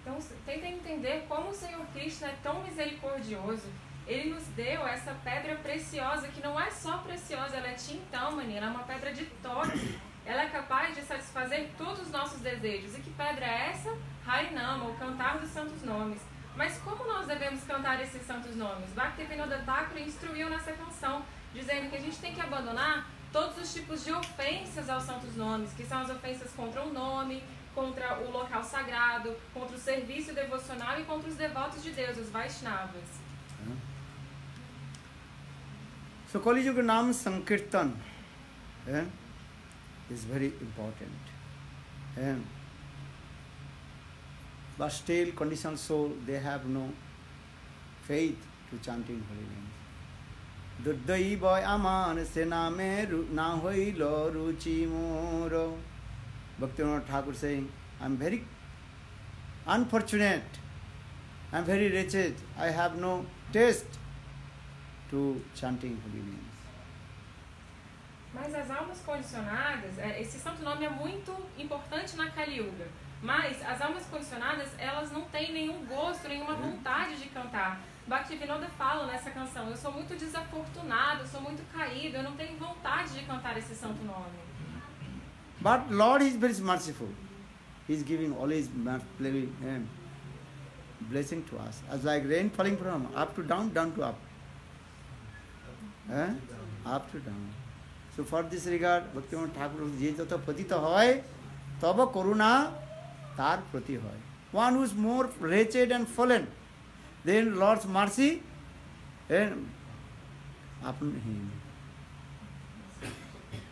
Então, tentem entender como o Senhor Cristo é tão misericordioso. Ele nos deu essa pedra preciosa, que não é só preciosa, ela é tintamani, ela é uma pedra de toque. Ela é capaz de satisfazer todos os nossos desejos. E que pedra é essa? Harinama, o cantar dos santos nomes. Mas como nós devemos cantar esses santos nomes? Bhaktivinoda Thakur instruiu nessa canção, dizendo que a gente tem que abandonar todos os tipos de ofensas aos santos nomes, que são as ofensas contra o nome, contra o local sagrado, contra o serviço devocional e contra os devotos de Deus, os Vaishnavas. So Kali Yuga Nam Sankirtan eh, is very important. Eh, but still conditioned soul, they have no faith to chanting holy names. দুর্দয়ী বয় আমার সে নামে রু- না হইল রুচি মোর Bhaktivinoda Thakur saying, I'm very unfortunate, I'm very wretched, I have no taste to chanting holy names. Mas as almas condicionadas, é, esse santo nome é muito importante na Kali Yuga. Mas as almas condicionadas, elas não têm nenhum gosto, nenhuma vontade de cantar. Bhaktivinoda fala nessa canção, eu sou muito desafortunado, eu sou muito caído, eu não tenho vontade de cantar esse santo nome. But Lord is very merciful. He is giving always mer- pl- um, blessing to us. As like rain falling from up to down, down to up. Eh? Up to down. So for this regard, Bhaktivinoda Thakur যে যত পতিত হয় তব করুণা তার প্রতি হয় one who is more wretched and fallen then Lord's mercy and upon him.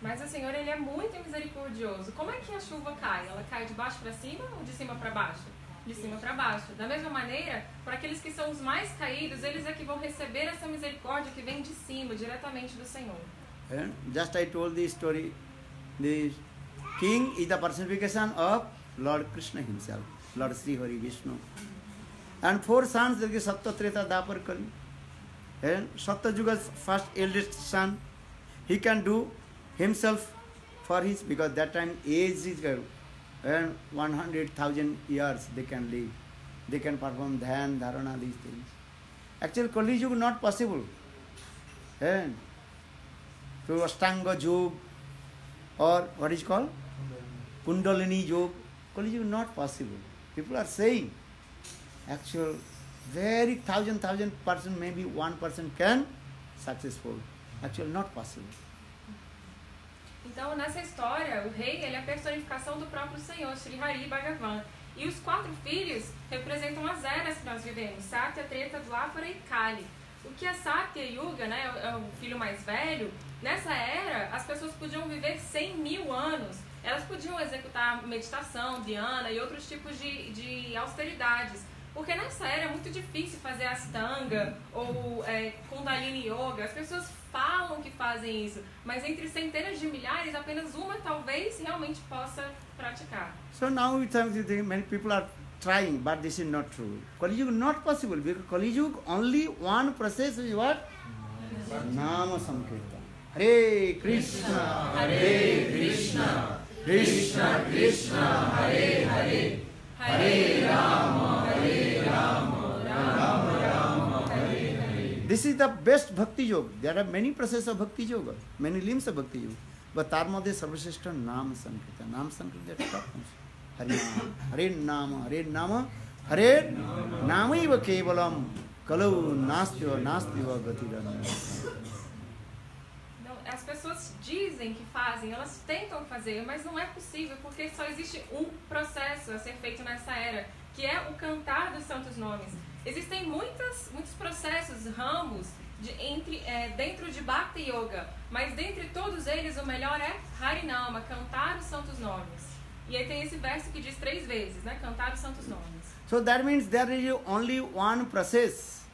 Mas o Senhor, ele é muito misericordioso. Como é que a chuva cai? Ela cai de baixo para cima ou de cima para baixo? De cima para baixo. Da mesma maneira, para aqueles que são os mais caídos, eles é que vão receber essa misericórdia que vem de cima, diretamente do Senhor. And just I told the story. The king is the personification of Lord Krishna himself, Lord Sri Hari Vishnu. And four sons, there is Satya Treta Dapar Kali. And eh? Satya Yuga's first eldest son, he can do himself for his, because that time age is and 100,000 years they can live. They can perform dhyan, dharana, these things. Actually, Kali Yuga not possible. Eh? And through Ashtanga Yog or what is called? Kundalini Yog. Kali Yuga not possible. People are saying actual very thousand thousand person maybe one person can successful. Actually not possible. Então, nessa história, o rei ele é a personificação do próprio Senhor, Sri Hari Bhagavan. E os quatro filhos representam as eras que nós vivemos, Satya, Treta, Dwapara e Kali. O que é Satya Yuga, né, é o filho mais velho, nessa era as pessoas podiam viver 100 mil anos. Elas podiam executar meditação, dhyana e outros tipos de, de austeridades. Porque nessa era é muito difícil fazer astanga ou é, kundalini yoga. As pessoas falam que fazem isso, mas entre centenas de milhares, apenas uma talvez realmente possa praticar. So now we think that many people are trying, but this is not true. Kali Yuga not possible because Kali Yuga only one process is what? Nama Sankirtan. Hare Krishna, Hare Krishna, Krishna Krishna, Hare Hare, Hare Rama, Hare Rama, Rama Rama, Hare Hare. This is the best Bhakti Yoga. There are many processes of Bhakti Yoga, many limbs of Bhakti Yoga. But তার মধ্যে সর্বশ্রেষ্ঠ নাম সংকীর্তন নাম সংকীর্তন top হরে হরে নাম হরে নাম হরে নামৈব কেবলম কলৌ নাস্তি নাস্তি গতিরন্য Não, as pessoas dizem que fazem, elas tentam fazer, mas não é possível porque só existe um processo a ser feito nessa era, que é o cantar dos santos nomes. Existem muitas, muitos processos, ramos de, entre, é, dentro de Bhakti Yoga, mas dentre todos eles o melhor é Harinama, cantar os santos nomes. E aí tem esse verso que diz três vezes, né? Cantar os santos nomes. So that means there is only one process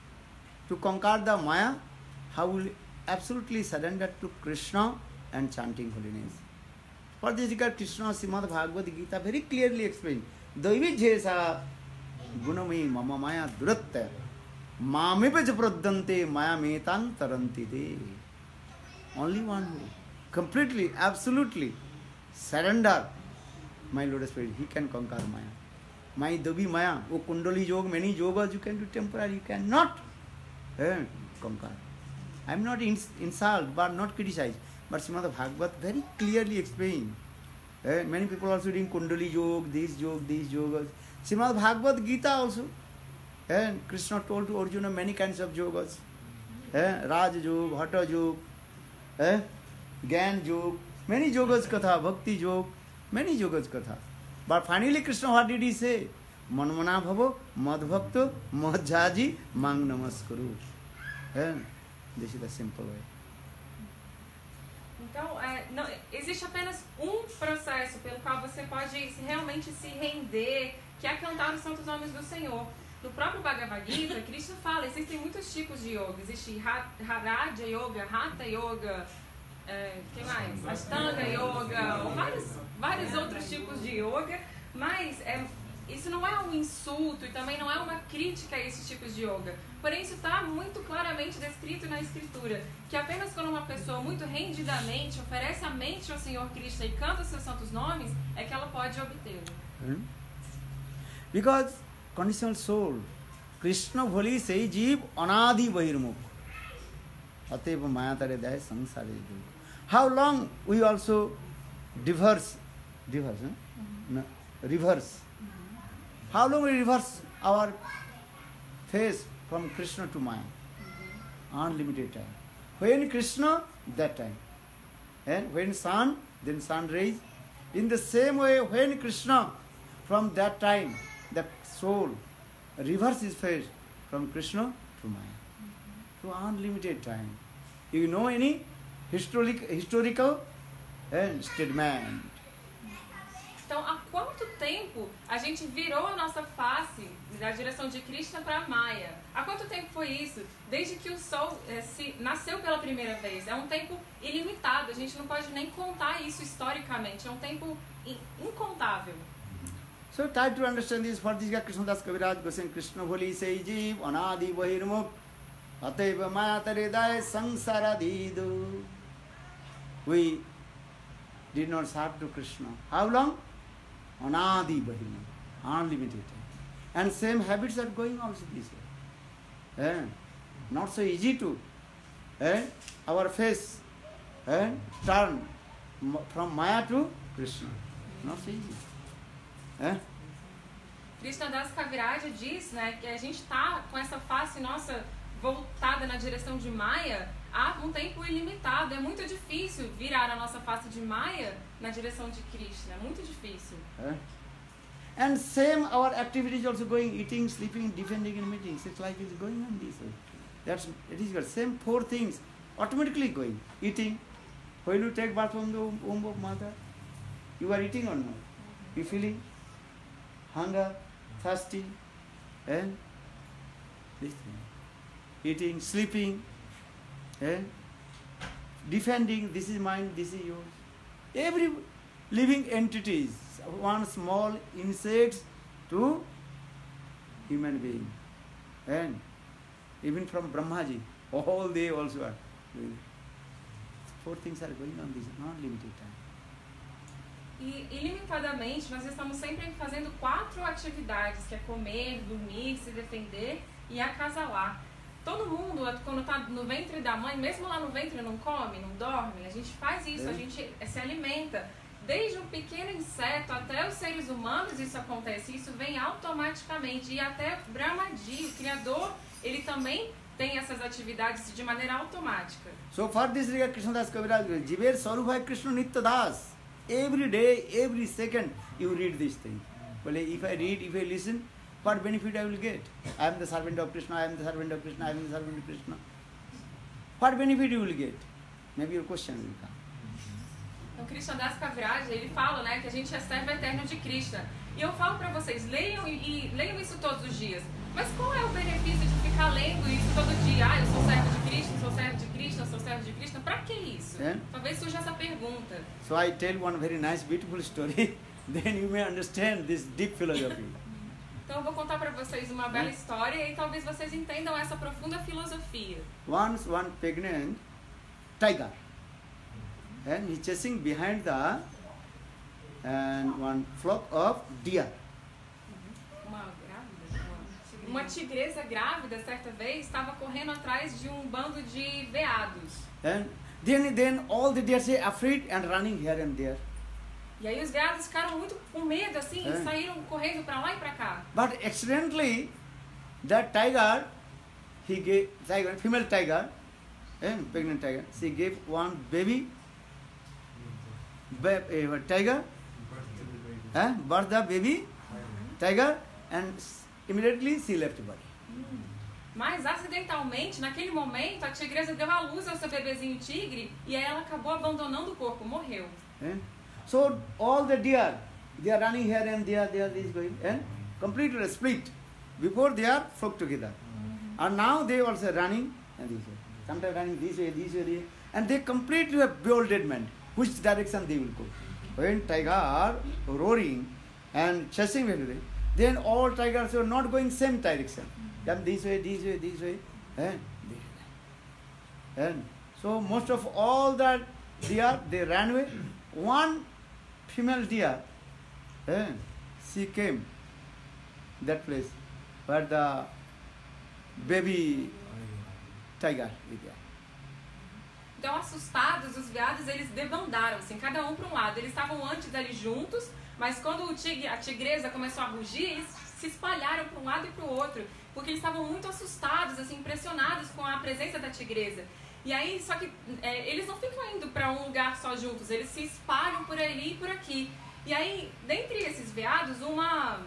to conquer the Maya. How will absolutely surrender to Krishna and chanting holy names. For this regard, Krishna Srimad Bhagavad Gita very clearly explained. Daivi jesa gunami mama maya duratta mamipa pradante maya metan taranti de. only one who completely, absolutely surrender my lotus feet, he can conquer Maya. My Dabi Maya, oh Kundali Yoga, many yogas you can do temporary, you cannot eh, conquer. I am not insult but not criticise but Shrimad Bhagavat very clearly explain many people also doing kundali yoga this yoga this yoga Shrimad Bhagavad Gita also Krishna told to Arjun many kind of yoga raj yoga हट योग ज्ञान योग मेनी योगज कथा भक्ति योग मेनी योगज कथा but finally Krishna हट डिडी से मनमना भवो मद भक्त मत झाजी मांग नमस्कुरु the simple way. Então, é, não, existe apenas um processo pelo qual você pode realmente se render, que é cantar os santos nomes do Senhor. No próprio Bhagavad Gita, Krishna fala, existem muitos tipos de yoga. Existe Haraja Yoga, Hatha Yoga, é, que mais? Ashtanga Yoga, ou vários, vários outros tipos de yoga, mas é, isso não é um insulto e também não é uma crítica a esses tipos de yoga. Porém, isso está muito claramente descrito na Escritura, que apenas quando uma pessoa muito rendidamente oferece a mente ao Senhor Cristo e canta os seus santos nomes, é que ela pode obtê-lo. Hmm? Because conditional soul, Krishna bholi sei jeev anadi bahirmukh. Ateva mayatare dahe sansare. How long we also divorce, divorce, huh? no, reverse. How long we reverse our face from Krishna to Maya? Mm-hmm. Unlimited time. When Krishna, that time. And when sun, then sun rays. In the same way, when Krishna, from that time, the soul reverse his face from Krishna to Maya. Mm-hmm. To unlimited time. You know any historic, historical and statement? Então, há quanto tempo a gente virou a nossa face da direção de Krishna para Maya? Há quanto tempo foi isso? Desde que o Sol eh, se, nasceu pela primeira vez. É um tempo ilimitado. A gente não pode nem contar isso historicamente. É um tempo in- incontável. So try to understand this for this guy Krishna Das Kaviraj Goswami Krishna Bholi Sei Anadi Bahirmukh Ateva Mayatare Daye Sansara Didu We did not serve to Krishna. How long? Anadi Bahirmukh. Unlimited. And same habits are going also this way. Eh? Not so easy to eh? our face eh? turn from Maya to Krishna. Not so easy. Eh? Krishna Das Kaviraj diz né, que a gente está com essa face nossa voltada na direção de Maya há um tempo ilimitado. É muito difícil virar a nossa face de Maya na direção de Krishna. É muito difícil. Eh? And same our activities also going, eating, sleeping, defending and meeting. Such life is going on this way. That's it is your same four things automatically going. Eating. When you take bath from the womb of mother, you are eating or not? You feeling hunger, thirsty, and this thing. Eating, sleeping, and defending, this is mine, this is yours. Every living entities, one small insects to human being. And even from Brahmaji, all they also are. Four things are going on this non-limited time. E ilimitadamente nós estamos sempre fazendo quatro atividades, que é comer, dormir, se defender e acasalar. Todo mundo, quando está no ventre da mãe, mesmo lá no ventre não come, não dorme, a gente faz isso, É. a gente se alimenta. Desde um pequeno inseto até os seres humanos isso acontece, isso vem automaticamente. E até Brahmaji, o Criador, ele também tem essas atividades de maneira automática. So for this regard, Krishna Das Kaviraj, Jiver Sarubhai Krishna Nitya Das. Every day, every second, you read this thing. Well, if I read, if I listen, what benefit I will get? I am the servant of Krishna, I am the servant of Krishna, I am the servant of Krishna. What benefit you will get? Maybe your question will come. Então, Kaviraj, ele fala, né, que a gente é servo eterno de Krishna. E eu falo pra vocês, leiam e, leiam isso todos os dias. Mas qual é o benefício de ficar lendo isso todo dia? Ah, eu sou servo de Krishna, sou servo de Krishna, sou servo de Krishna. Pra que isso? É. Talvez surja essa pergunta. So I tell one very nice, beautiful story, then you may understand this deep philosophy. Então eu vou contar pra vocês uma bela história e talvez vocês entendam essa profunda filosofia. Once one pregnant tiger, and he's chasing behind the and one flock of deer. Uma grávida? Uma tigresa grávida, certa vez, estava correndo atrás de um bando de veados. And then, then all the deer say afraid and running here and there. E aí os veados ficaram muito com medo, assim, É. e saíram correndo pra lá e pra cá. But accidentally, that tiger, he gave tiger, female tiger, and pregnant tiger, she gave one baby, ba- eh, tiger, eh, birth the baby, tiger, and immediately she left the body. Mas acidentalmente, naquele momento, a tigresa deu à luz ao seu bebezinho tigre e aí ela acabou abandonando o corpo, morreu. eh. So all the deer, they are running here and there, there is going, and completely split. Before they are flocked together. Mm-hmm. And now they also running and this way. Sometimes running this way, this way, this way. and they completely have bewildered man. Which direction they will go? When tiger are roaring and chasing everywhere, then all tigers are not going same direction. Mm-hmm. Then this way, this way, this way, and they and so most of all that deer they ran away. One female deer, eh, she came that place where the baby tiger is there. Então, assustados, os veados, eles debandaram, assim, cada um para um lado. Eles estavam antes ali juntos, mas quando o tigre, a tigresa começou a rugir, eles se espalharam para um lado e para o outro, porque eles estavam muito assustados, assim, impressionados com a presença da tigresa. E aí, só que é, eles não ficam indo para um lugar só juntos, eles se espalham por ali e por aqui. E aí, dentre esses veados, uma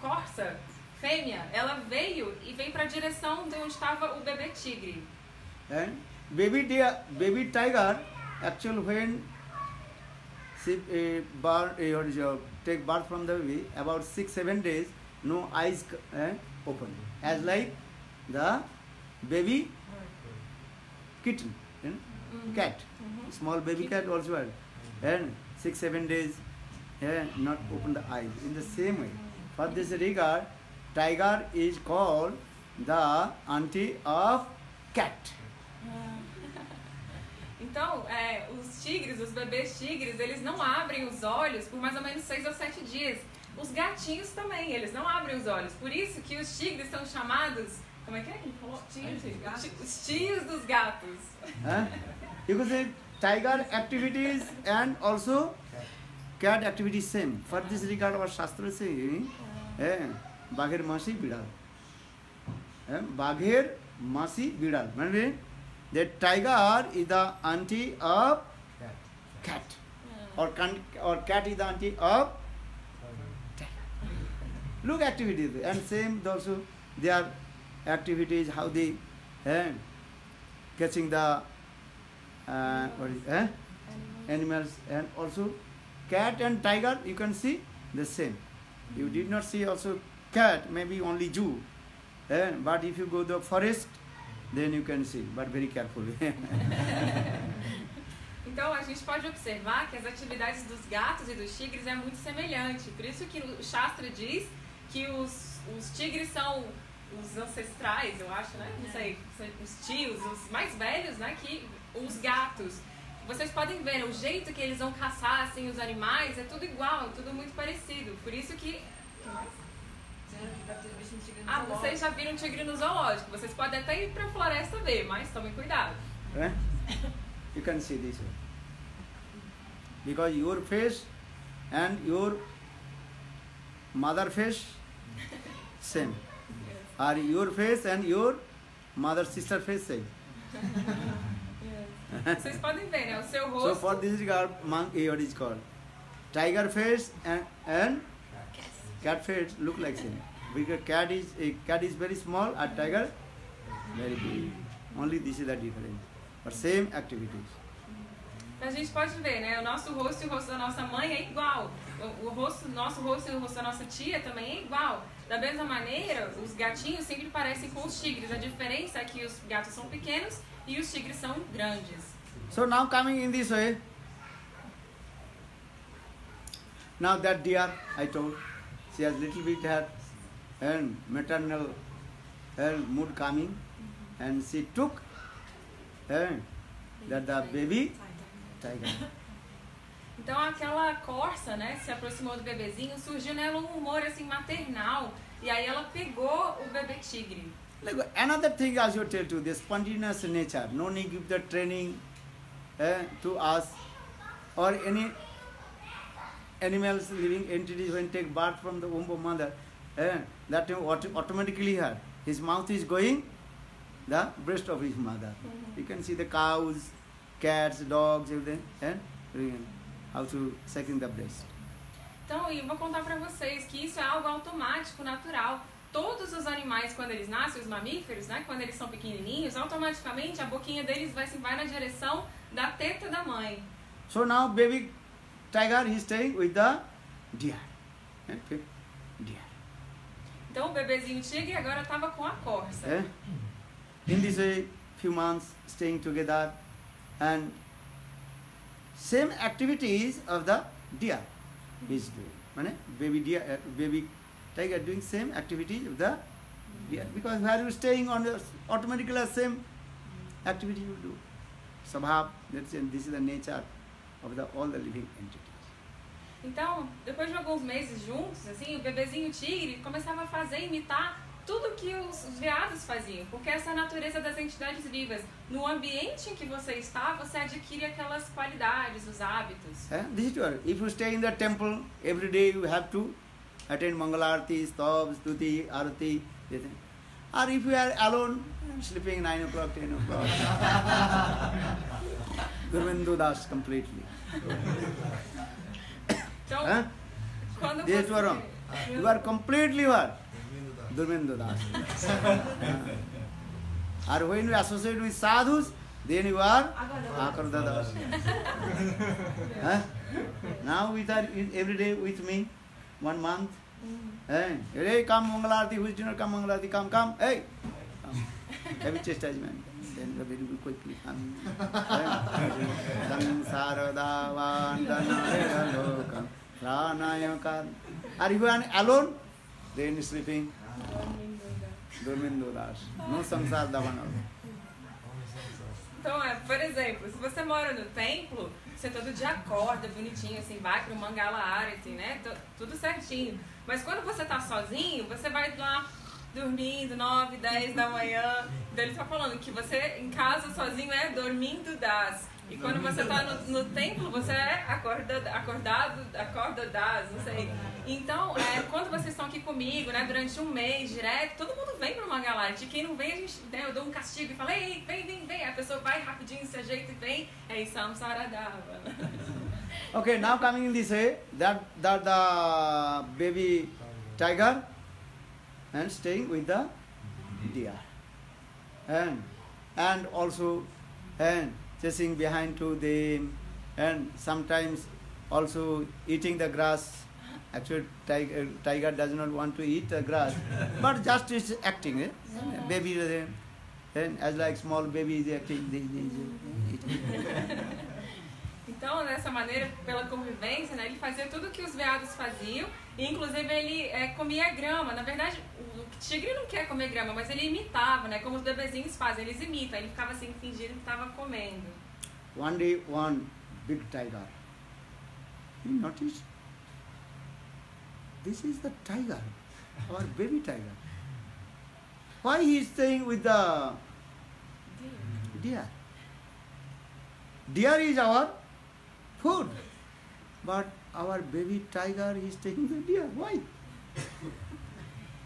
corça fêmea, ela veio e veio para a direção de onde estava o bebê tigre. And baby deer, baby tiger, actually when she uh, birth, uh, take birth from the baby, about six seven days, no eyes uh, open, as like the baby kitten, eh, cat, small baby cat also had, and six seven days, eh, not open the eyes. In the same way, for this regard, tiger is called the auntie of cat. Então, é, os tigres, os bebês tigres, eles não abrem os olhos por mais ou menos seis ou sete dias. Os gatinhos também, eles não abrem os olhos. Por isso que os tigres são chamados. Como é que é que ele falou? Tios dos gatos. Os tios dos gatos. Huh? You could say tiger activities and also cat activities same. For this regard, our Shastra saying, eh, বাঘের মাসি বিড়াল eh, বাঘের মাসি বিড়াল মানে the tiger is the auntie of cat or, can, or cat is the auntie of look activities and same also their activities how they eh, catching the uh, what is eh? animals and also cat and tiger you can see the same you did not see also cat maybe only zoo eh? but if you go to the forest then you can see but very carefully Então a gente pode observar que as atividades dos gatos e dos tigres é muito semelhante. Por isso que o Shastra diz que os, os tigres são os ancestrais, eu acho, né? Não sei, os tios, os mais velhos, né? Que os gatos. Vocês podem ver o jeito que eles vão caçar assim, os animais, é tudo igual, é tudo muito parecido. Por isso que. Ah, vocês já viram tigre no zoológico. Vocês podem até ir pra floresta ver, mas tomem cuidado. eh? you can see this way because your face and your mother face same or your face and your mother sister face same Vocês podem ver, né? O seu So for this regard, monkey, what is called? Tiger face and, and cat face look like same. Because cat is a cat is very small, a tiger very big. Only this is the difference. But same activities. A gente pode ver, né? O nosso rosto e o rosto da nossa mãe é igual. O, o rosto, nosso rosto e o rosto da nossa tia também é igual. Da mesma maneira, os gatinhos sempre parecem com os tigres. A diferença é que os gatos são pequenos e os tigres são grandes. So now coming in this way. Now that deer, I told, she has little bit her and maternal her mood coming, and she took and that the baby tiger. Então aquela corça, né, se aproximou do bebezinho, surgiu nela um humor assim maternal, e aí ela pegou o bebê tigre. Like another thing I should tell you, the spontaneous nature. No need give the training eh, to us or any animals living entities when take birth from the womb of mother. Eh, that automatically her his mouth is going the breast of his mother. Mhm. You can see the cows, cats, dogs, everything, and how to sucking the breast. Então, eu vou contar pra vocês que isso é algo automático, natural. Todos os animais, quando eles nascem, os mamíferos, né, quando eles são pequenininhos, automaticamente a boquinha deles vai, assim, vai na direção da teta da mãe. So now baby tiger is staying with the deer. Eh, Deer. Então, o bebezinho tigre agora estava com a corça. Eh? In this way, few months staying together and same activities of the deer is doing. baby deer, uh, baby tiger doing same activities of the deer because where you staying on the automatically same activity you do. This is the nature of the all the living entities. Então, depois de alguns meses juntos, assim, o bebezinho tigre começava a fazer, imitar tudo que os, os veados faziam, porque essa é a natureza das entidades vivas. No ambiente em que você está, você adquire aquelas qualidades, os hábitos. Eh? This is your, if you stay in the temple, every day you have to attend Mangalarti, Stabs, Stuti, Arati. Or if you are alone, sleeping 9 o'clock, 10 o'clock. Gurvendu Das completely. Então, Huh? quando This is você... You are completely what? Dharmendra Das. Are when we associate with sadhus then you आकर दास हाँ? Now we are everyday with me one month हे रे काम मंगल हुई जिनर काम मंगल काम काम a heavy chest then the very good quick please हम संसार दावान दन लोक are you alone then sleeping Dormindo das. No samsar davanam. Então, é, por exemplo, se você mora no templo, você todo dia acorda bonitinho, assim, vai pro Mangala Arati, né? T- Tudo certinho. Mas quando você tá sozinho, você vai lá dormindo 9, 10 da manhã. Então ele tá falando que você em casa sozinho é dormindo das. E quando você tá no, no templo, você é acorda, acordado, acorda das, não sei. Então, é, quando vocês estão aqui comigo, né, durante um mês direto, todo mundo vem pro Mangalite. E quem não vem, a gente, né, eu dou um castigo e falo, ei, vem, vem, vem. A pessoa vai rapidinho, se ajeita e vem. É isso, Samsaradava. Okay, now coming in this way, that, that the baby tiger and staying with the deer. And, and also and chasing behind to them and sometimes also eating the grass. Actually, tiger, tiger does not want to eat the grass, but just is acting. Eh? Baby, uh, and as like small baby is acting, they, they. Então, dessa maneira, pela convivência, né, ele fazia tudo o que os veados faziam, e inclusive ele é, comia grama. Na verdade, o tigre não quer comer grama, mas ele imitava, né? Como os bebezinhos fazem, eles imitam. Ele ficava assim, fingindo que estava comendo. One day, one big tiger. He noticed this is the tiger, our baby tiger. Why he is staying with the deer? Deer is our food, but our baby tiger is taking the deer. Why?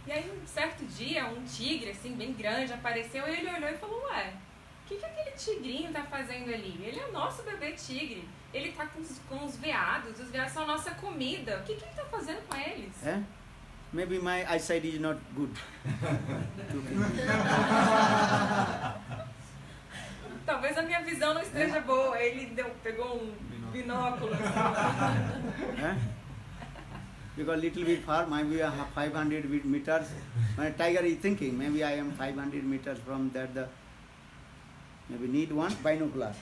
E aí, um certo dia, um tigre, assim, bem grande, apareceu e ele olhou e falou, ué, o que, que aquele tigrinho tá fazendo ali? Ele é o nosso bebê tigre. Ele tá com os, com os veados, os veados são a nossa comida. O que, que ele tá fazendo com eles? Eh? Maybe my eyesight is not good. Talvez a minha visão não esteja boa. Aí Ele deu, pegou um binóculo. assim. Eh? Because little bit far, maybe a 500 bit meters. My tiger is thinking, maybe I am 500 meters from that. The maybe need one binocular.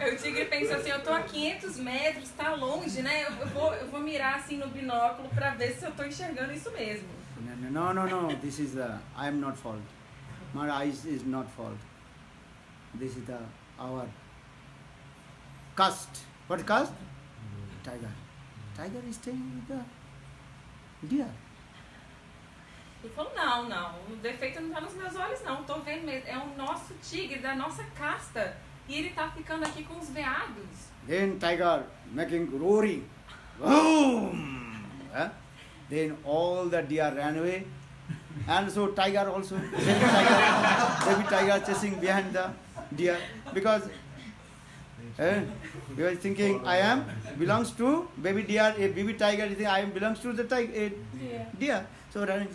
O tigre pensou assim, eu tô a 500 metros, tá longe, né? Eu, eu vou, eu vou mirar assim no binóculo pra ver se eu tô enxergando isso mesmo. No, no, no, no. This is the. I am not fault. My eyes is not fault. This is the our caste. What caste? Tiger. Tiger is staying with the deer. Ele falou, não, não, o defeito não está nos meus olhos, não. Tô vendo mesmo. É o nosso tigre, da nossa casta. E ele tá ficando aqui com os veados. Then tiger making roaring. Boom! Huh? Then all the deer ran away. And so tiger also, baby tiger, baby tiger chasing behind the deer. Because eh, he was thinking, I am belongs to baby deer, a baby tiger is thinking, I am belongs to the tiger, Yeah. deer. So running.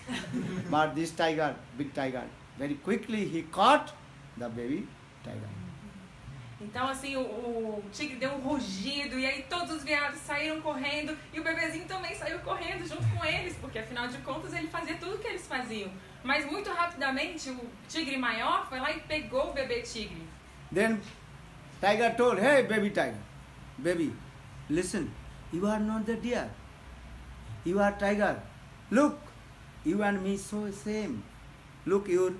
but this tiger, big tiger, very quickly he caught the baby tiger. Então, assim, o, o tigre deu um rugido e aí todos os veados saíram correndo e o bebezinho também saiu correndo junto com eles, porque afinal de contas ele fazia tudo o que eles faziam. Mas muito rapidamente o tigre maior foi lá e pegou o bebê tigre. Then tiger told, Hey baby tiger, baby, listen, you are not the deer. You are tiger. Look, you and me so same. Look your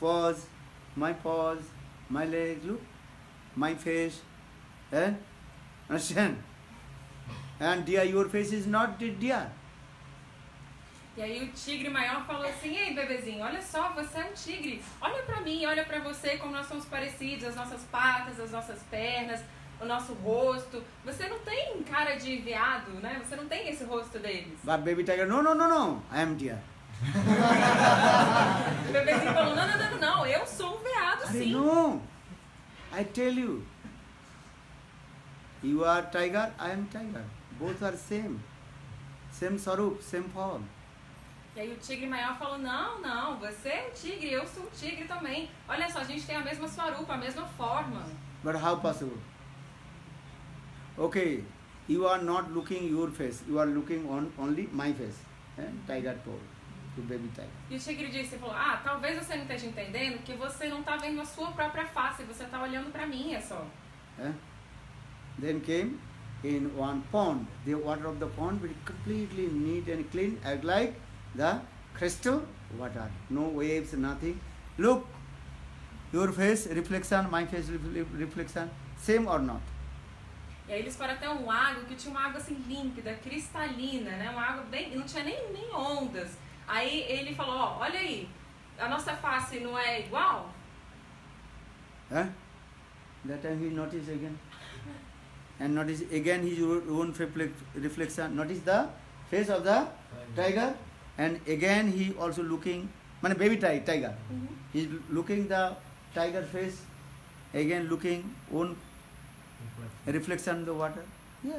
paws, my paws, my legs, look, my face. Eh? Understand? And deer, your face is not deer. E aí o tigre maior falou assim: "Ei, bebezinho, olha só, você é um tigre. Olha pra mim, olha pra você como nós somos parecidos, as nossas patas, as nossas pernas, o nosso rosto. Você não tem cara de veado, né? Você não tem esse rosto deles." But baby tiger, no, no, no, no, I am deer. O bebezinho falou: "Não, não, não, não, eu sou um veado sim." no, I tell you. You are tiger, I am tiger. Both are same. Same sarup, same form. E aí o tigre maior falou: Não, não, você é um tigre, eu sou um tigre também. Olha só, a gente tem a mesma swarupa, a mesma forma. But how possible? Okay, you are not looking your face, you are looking on only my face. Eh? Tiger told to baby tiger. E o tigre disse, falou, ah, talvez você não esteja entendendo que você não está vendo a sua própria face, você está olhando para mim, é só. Eh? Then came in one pond. The water of the pond very completely neat and clean, act like the crystal water. No waves, nothing. Look, your face reflection, my face refle- reflection, same or not? E aí eles foram até um lago que tinha uma água assim límpida, cristalina, né? Uma água bem. não tinha nem, nem ondas. Aí ele falou, ó, olha aí, a nossa face não é igual? Eh? That time he noticed again. And notice again his own reflect, reflection. Notice the face of the tiger. And again he also looking, man, baby ti- tiger. He's looking the tiger face. Again looking own reflection in the water. Yeah,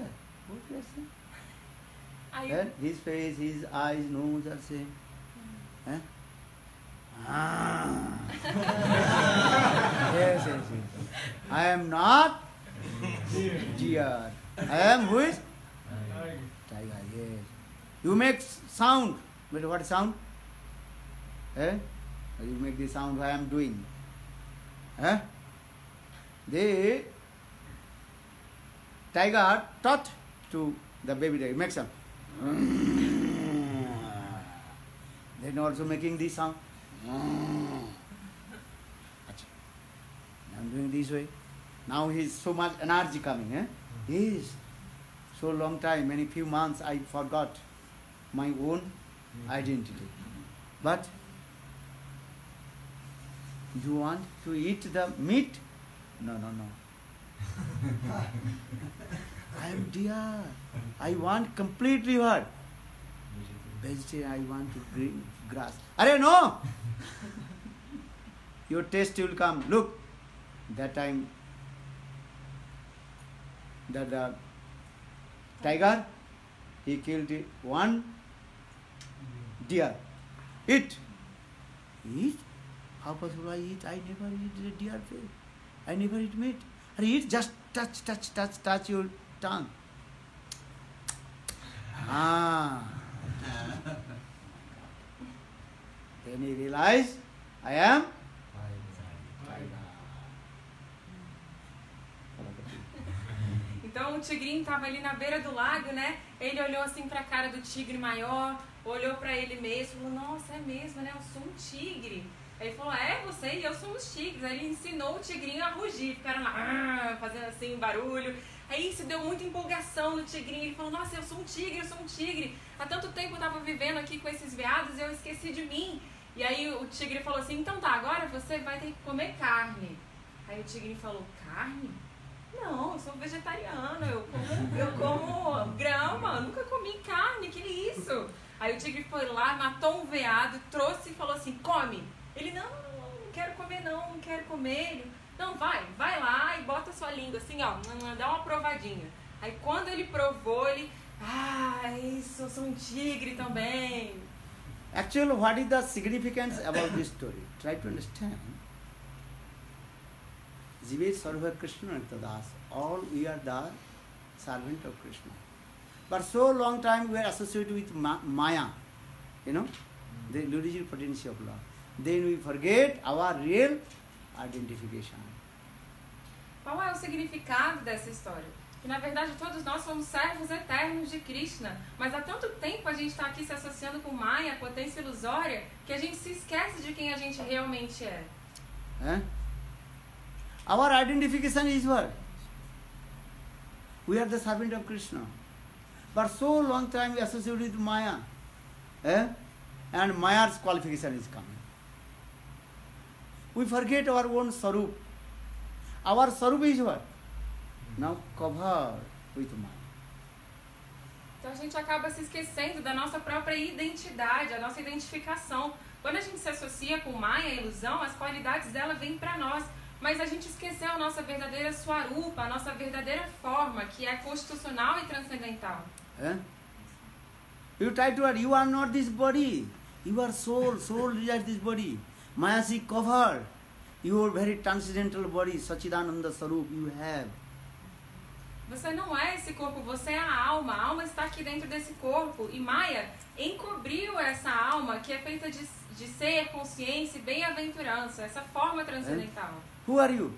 both are same. Aí And his face, his eyes, nose are same. Eh? Ah. yes, yes, yes. I am not deer. I am who is? Tiger, yes. You make sound. But what sound? Eh? You make the sound I am doing. Eh? The tiger taught to the baby tiger. Make some. Then also making this sound. I am doing this way. Now he is so much energy coming. Eh? Yes. So long time, many few months I forgot my own Mm-hmm. identity. But you want to eat the meat? No, no, no. I am dear. I want completely what? Vegetarian, I want to green grass. Are no! Your taste will come. Look, that time, that the tiger, he killed one deer. Eat. Eat? How possible I eat? I never eat the deer face. I never eat meat. I eat just touch, touch, touch, touch your tongue. Ah. Then he realized, I am Então o tigrinho tava ali na beira do lago, né? Ele olhou assim pra cara do tigre maior, olhou pra ele mesmo, falou: "Nossa, é mesmo, né? Eu sou um tigre". Aí ele falou, é, você e eu somos tigres. Aí ele ensinou o tigrinho a rugir, ficaram lá, ah, fazendo assim, barulho. Aí isso deu muita empolgação no tigrinho. Ele falou, nossa, eu sou um tigre, eu sou um tigre. Há tanto tempo eu tava vivendo aqui com esses veados e eu esqueci de mim. E aí o tigre falou assim, então tá, agora você vai ter que comer carne. Aí o tigre falou, carne? Não, eu sou vegetariano, eu como, eu como grama, nunca comi carne, que isso? Aí o tigre foi lá, matou um veado, trouxe e falou assim, come. Ele, não, não, quero comer não, não quero comer. Ele, não, vai, vai lá e bota sua língua assim, ó, dá uma provadinha. Aí quando ele provou, ele, ah, isso, eu sou um tigre também. Actually, what is the significance about this story? Try to understand. Jive Sarva Krishna Tadas. All we are the servant of Krishna. But so long time we are associated with ma Maya, you know, the illusory potency of love. Then we forget our real identification. Qual é o significado dessa história? Que na verdade todos nós somos servos eternos de Krishna, mas há tanto tempo a gente está aqui se associando com Maya, a potência ilusória, que a gente se esquece de quem a gente realmente é. Eh? Our identification is what? We are the servant of Krishna. But so long time we associate with Maya. Eh? And Maya's qualification is coming. We forget our own Sarup. Our Sarup is what? Now covered with Maya. Então a gente acaba se esquecendo da nossa própria identidade, a nossa identificação. Quando a gente se associa com Maya, a ilusão, as qualidades dela vêm para nós. Mas a gente esqueceu a nossa verdadeira Swarupa, a nossa verdadeira forma, que é constitucional e transcendental. Eh? You try to you are not this body. You are soul. Soul resides this body. Mayasi cover. Your very transcendental body, Sachidananda Sarup you have. Você não é esse corpo, você é a alma. A alma está aqui dentro desse corpo. E Maya encobriu essa alma que é feita de, de ser, consciência e bem-aventurança, essa forma transcendental. Eh? Who are you?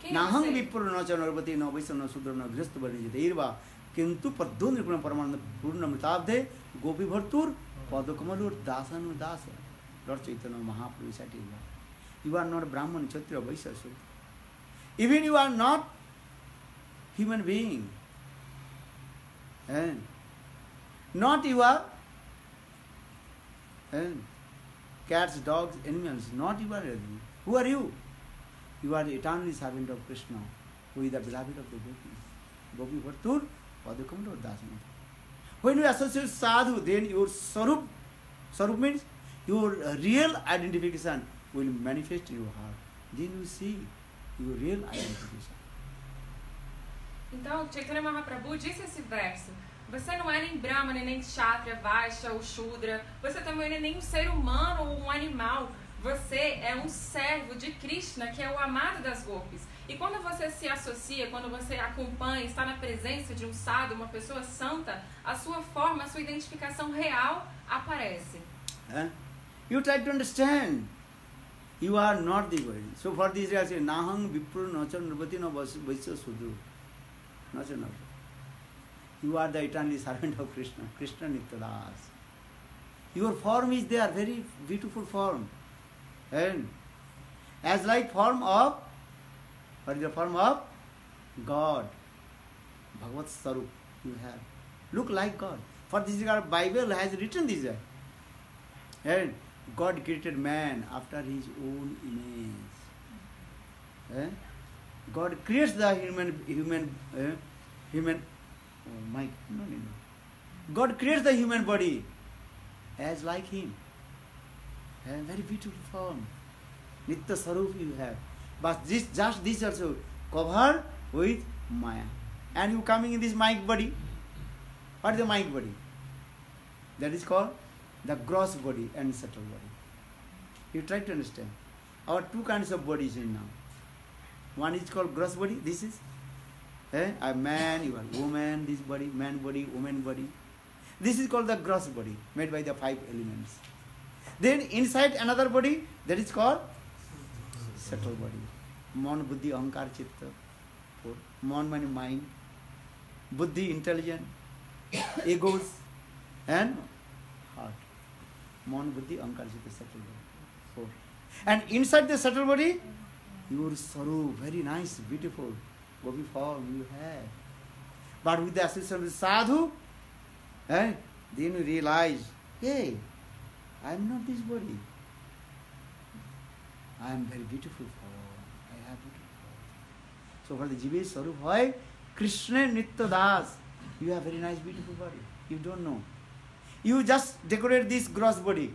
Quem é Nahang você? vipur na chanarvati na vaisana sudra na grist bani irva किंतु पद्यो निर्गुण परमानंद पूर्ण अमृताब्धे, गोपी भरतूर पद कमल दासानु Chaitanya Mahapurush at you are you are not Brahmin Kshatriya, Vaishya even you are not human being not you are cats dogs animals not you are who are you you are eternally servant of Krishna who the beloved of the gopi gopi भरतूर Bhartur, Padukamra, Dasana. When you associate sadhu, then your sarup, sarup means your real identification will manifest in your heart. Then you see your real identification. Então, Chaitanya Mahaprabhu disse esse verso. Você não é nem Brahmana, nem Kshatriya, Vaishya ou Shudra. Você também não é nem um ser humano ou um animal. Você é um servo de Krishna, que é o amado das gopis. E quando você se associa, quando você acompanha, está na presença de um sadhu, uma pessoa santa, a sua forma, a sua identificação real aparece. Huh? You try to understand. You are not the body. So for this I say, Nahang Vipru Nacha Nirvati Na Vaisya Sudru. Nacha. You are the eternally servant of Krishna. Krishna Nityadas. Your form is there, very beautiful form. And as like form of, what is the form of? God. Bhagavad Sarup you have. Look like God. For this regard, Bible has written this. uh, And God created man after his own image. Eh? God creates the human human eh? human oh my no, no, no. God creates the human body as like him. A very beautiful form. Nitya Sarup you have. But this just this also covered with Maya. And you coming in this mic body. What is the mic body? That is called the gross body and subtle body. You try to understand. Our two kinds of bodies in now. One is called gross body. This is eh, a man, you are woman, this body, man body, woman body. This is called the gross body, made by the five elements. Then inside another body, that is called subtle body. मन, बुद्धि, अहंकार, चित्त, फोर। मन मैंने माइंड बुद्धि intelligent egos and heart मन, बुद्धि, अहंकार, चित्त subtle body for and inside the subtle body your swarup very nice beautiful gopi form you have but with sadhu realise hey I am not this body I am very beautiful for So the Jive Sarup, why? Krishna Nitya Das. You have very nice, beautiful body. You don't know. You just decorate this gross body.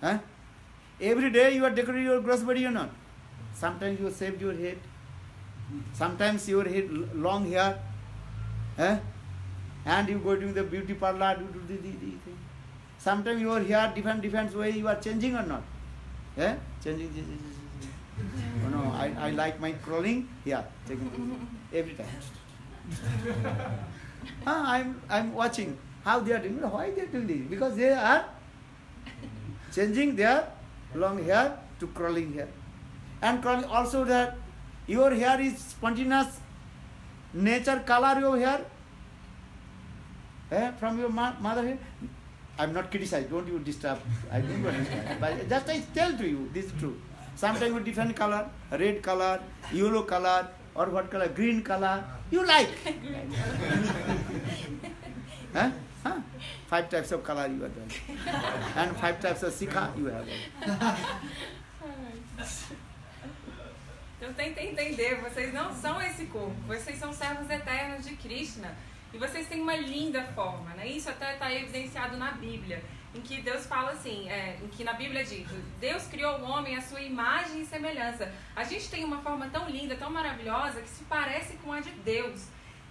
Huh? Every day you are decorating your gross body or not. Sometimes you shave your head. Sometimes your head long hair. Huh? And you go to the beauty parlor, do, do, do, do, do thing. Sometimes your hair different different way you are changing or not. Yeah? Changing. Oh no, I, I like my crawling. Yeah, every time. ah, I'm I'm watching how they are doing. Why they are doing this? Because they are changing their long hair to crawling hair. And crawling also that your hair is spontaneous nature color your hair eh, from your ma- mother hair. I'm not criticized, don't you disturb. I don't want to disturb. But just I tell to you, this is true. Sometimes with different color, red color, yellow color, or what color, green color, you like. huh? Huh? Five types of color you are doing. And five types of sikha you have. Então tentem entender, vocês não são esse corpo, vocês são servos eternos de Krishna. E vocês têm uma linda forma, né? Isso até está evidenciado na Bíblia, em que Deus fala assim, é, em que na Bíblia diz, Deus criou o homem à sua imagem e semelhança. A gente tem uma forma tão linda, tão maravilhosa, que se parece com a de Deus.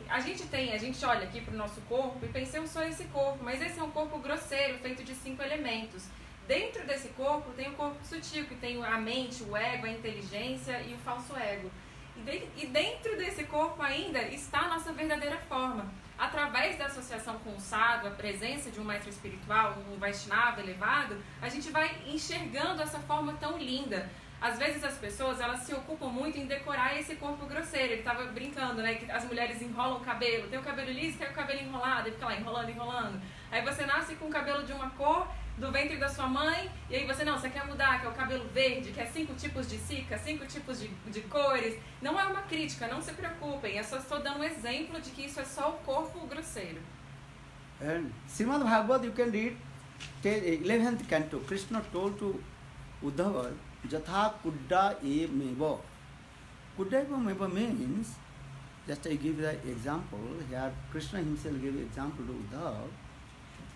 A gente tem, a gente olha aqui para o nosso corpo e pensa, eu sou esse corpo, mas esse é um corpo grosseiro, feito de cinco elementos. Dentro desse corpo tem o corpo sutil, que tem a mente, o ego, a inteligência e o falso ego. E, de, e dentro desse corpo ainda está a nossa verdadeira forma. Através da associação com o sábio, a presença de um mestre espiritual, um Vaishnava elevado, a gente vai enxergando essa forma tão linda. Às vezes as pessoas elas se ocupam muito em decorar esse corpo grosseiro. Ele estava brincando, né? Que as mulheres enrolam o cabelo. Tem o cabelo liso, tem o cabelo enrolado, e fica lá enrolando, enrolando. Aí você nasce com o cabelo de uma cor do ventre da sua mãe, e aí você, não, você quer mudar, que é o cabelo verde, que é cinco tipos de cica, cinco tipos de, de cores. Não é uma crítica, não se preocupem, eu só estou dando um exemplo de que isso é só o corpo grosseiro. And Srimad Bhagavad, you can read 11th canto. Krishna told to Uddhava, Jatha Kudda meva. Kudda eva meva means, just I give the example, here Krishna himself gave example to Uddhava,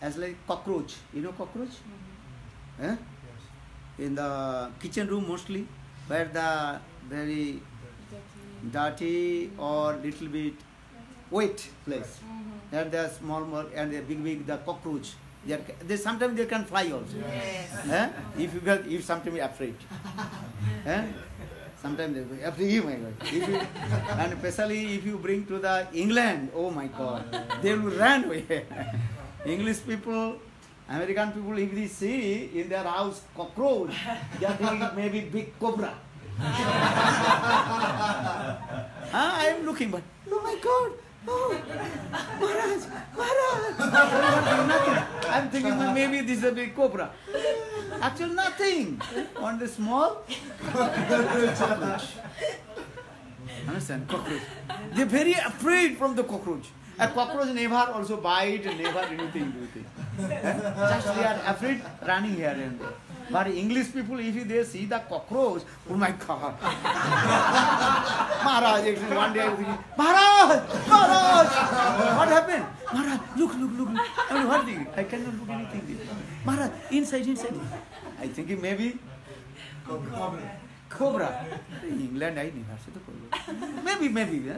as like cockroach. You know cockroach? Mm-hmm. Eh? Yes. In the kitchen room mostly, where the very dirty or little bit wet place. Mm-hmm. And they are small, small, and they big, big, the cockroach. They, are, they sometimes they can fly also. Yes. Eh? If you get, if sometimes afraid. eh? Sometimes they go, afraid, oh my God. If you, and especially if you bring to the England, oh my God, they will run away. English people, American people, if they see in their house cockroach, they are thinking maybe big cobra. ah, I am looking, but oh my God, oh, Maharaj, Maharaj. I'm thinking maybe this is a big cobra. Actually, nothing. On the small cockroach. Understand? Cockroach. They're very afraid from the cockroach. A cockroach never also bite, never anything it. Just they are afraid running here and there. But English people, if they see the cockroach, oh my God. Maharaj, one day I was thinking, Maharaj, Maharaj, what happened? Maharaj, look, look, look, look. I mean, what thing? I cannot look anything. Maharaj, inside, inside. I think maybe cobra. Cobra. In England, I never saw the cobra. Maybe, maybe. Yeah?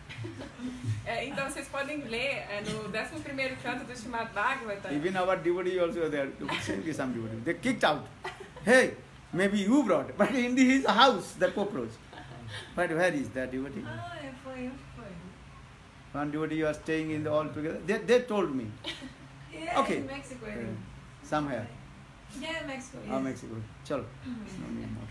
É, então vocês podem ler é, no 11 canto do Srimad Bhagavatam. Even our devotee also there. Recently some devotee. They kicked out. Hey, maybe you brought, but in his house, the cockroach. But where is that devotee? Ah, foi, foi? One devotee you are staying in the all together. They, they told me. Yeah, Okay. in Mexico, Uh, somewhere. Yeah, Mexico, Ah, yes. Mexico. Chalo. No need more.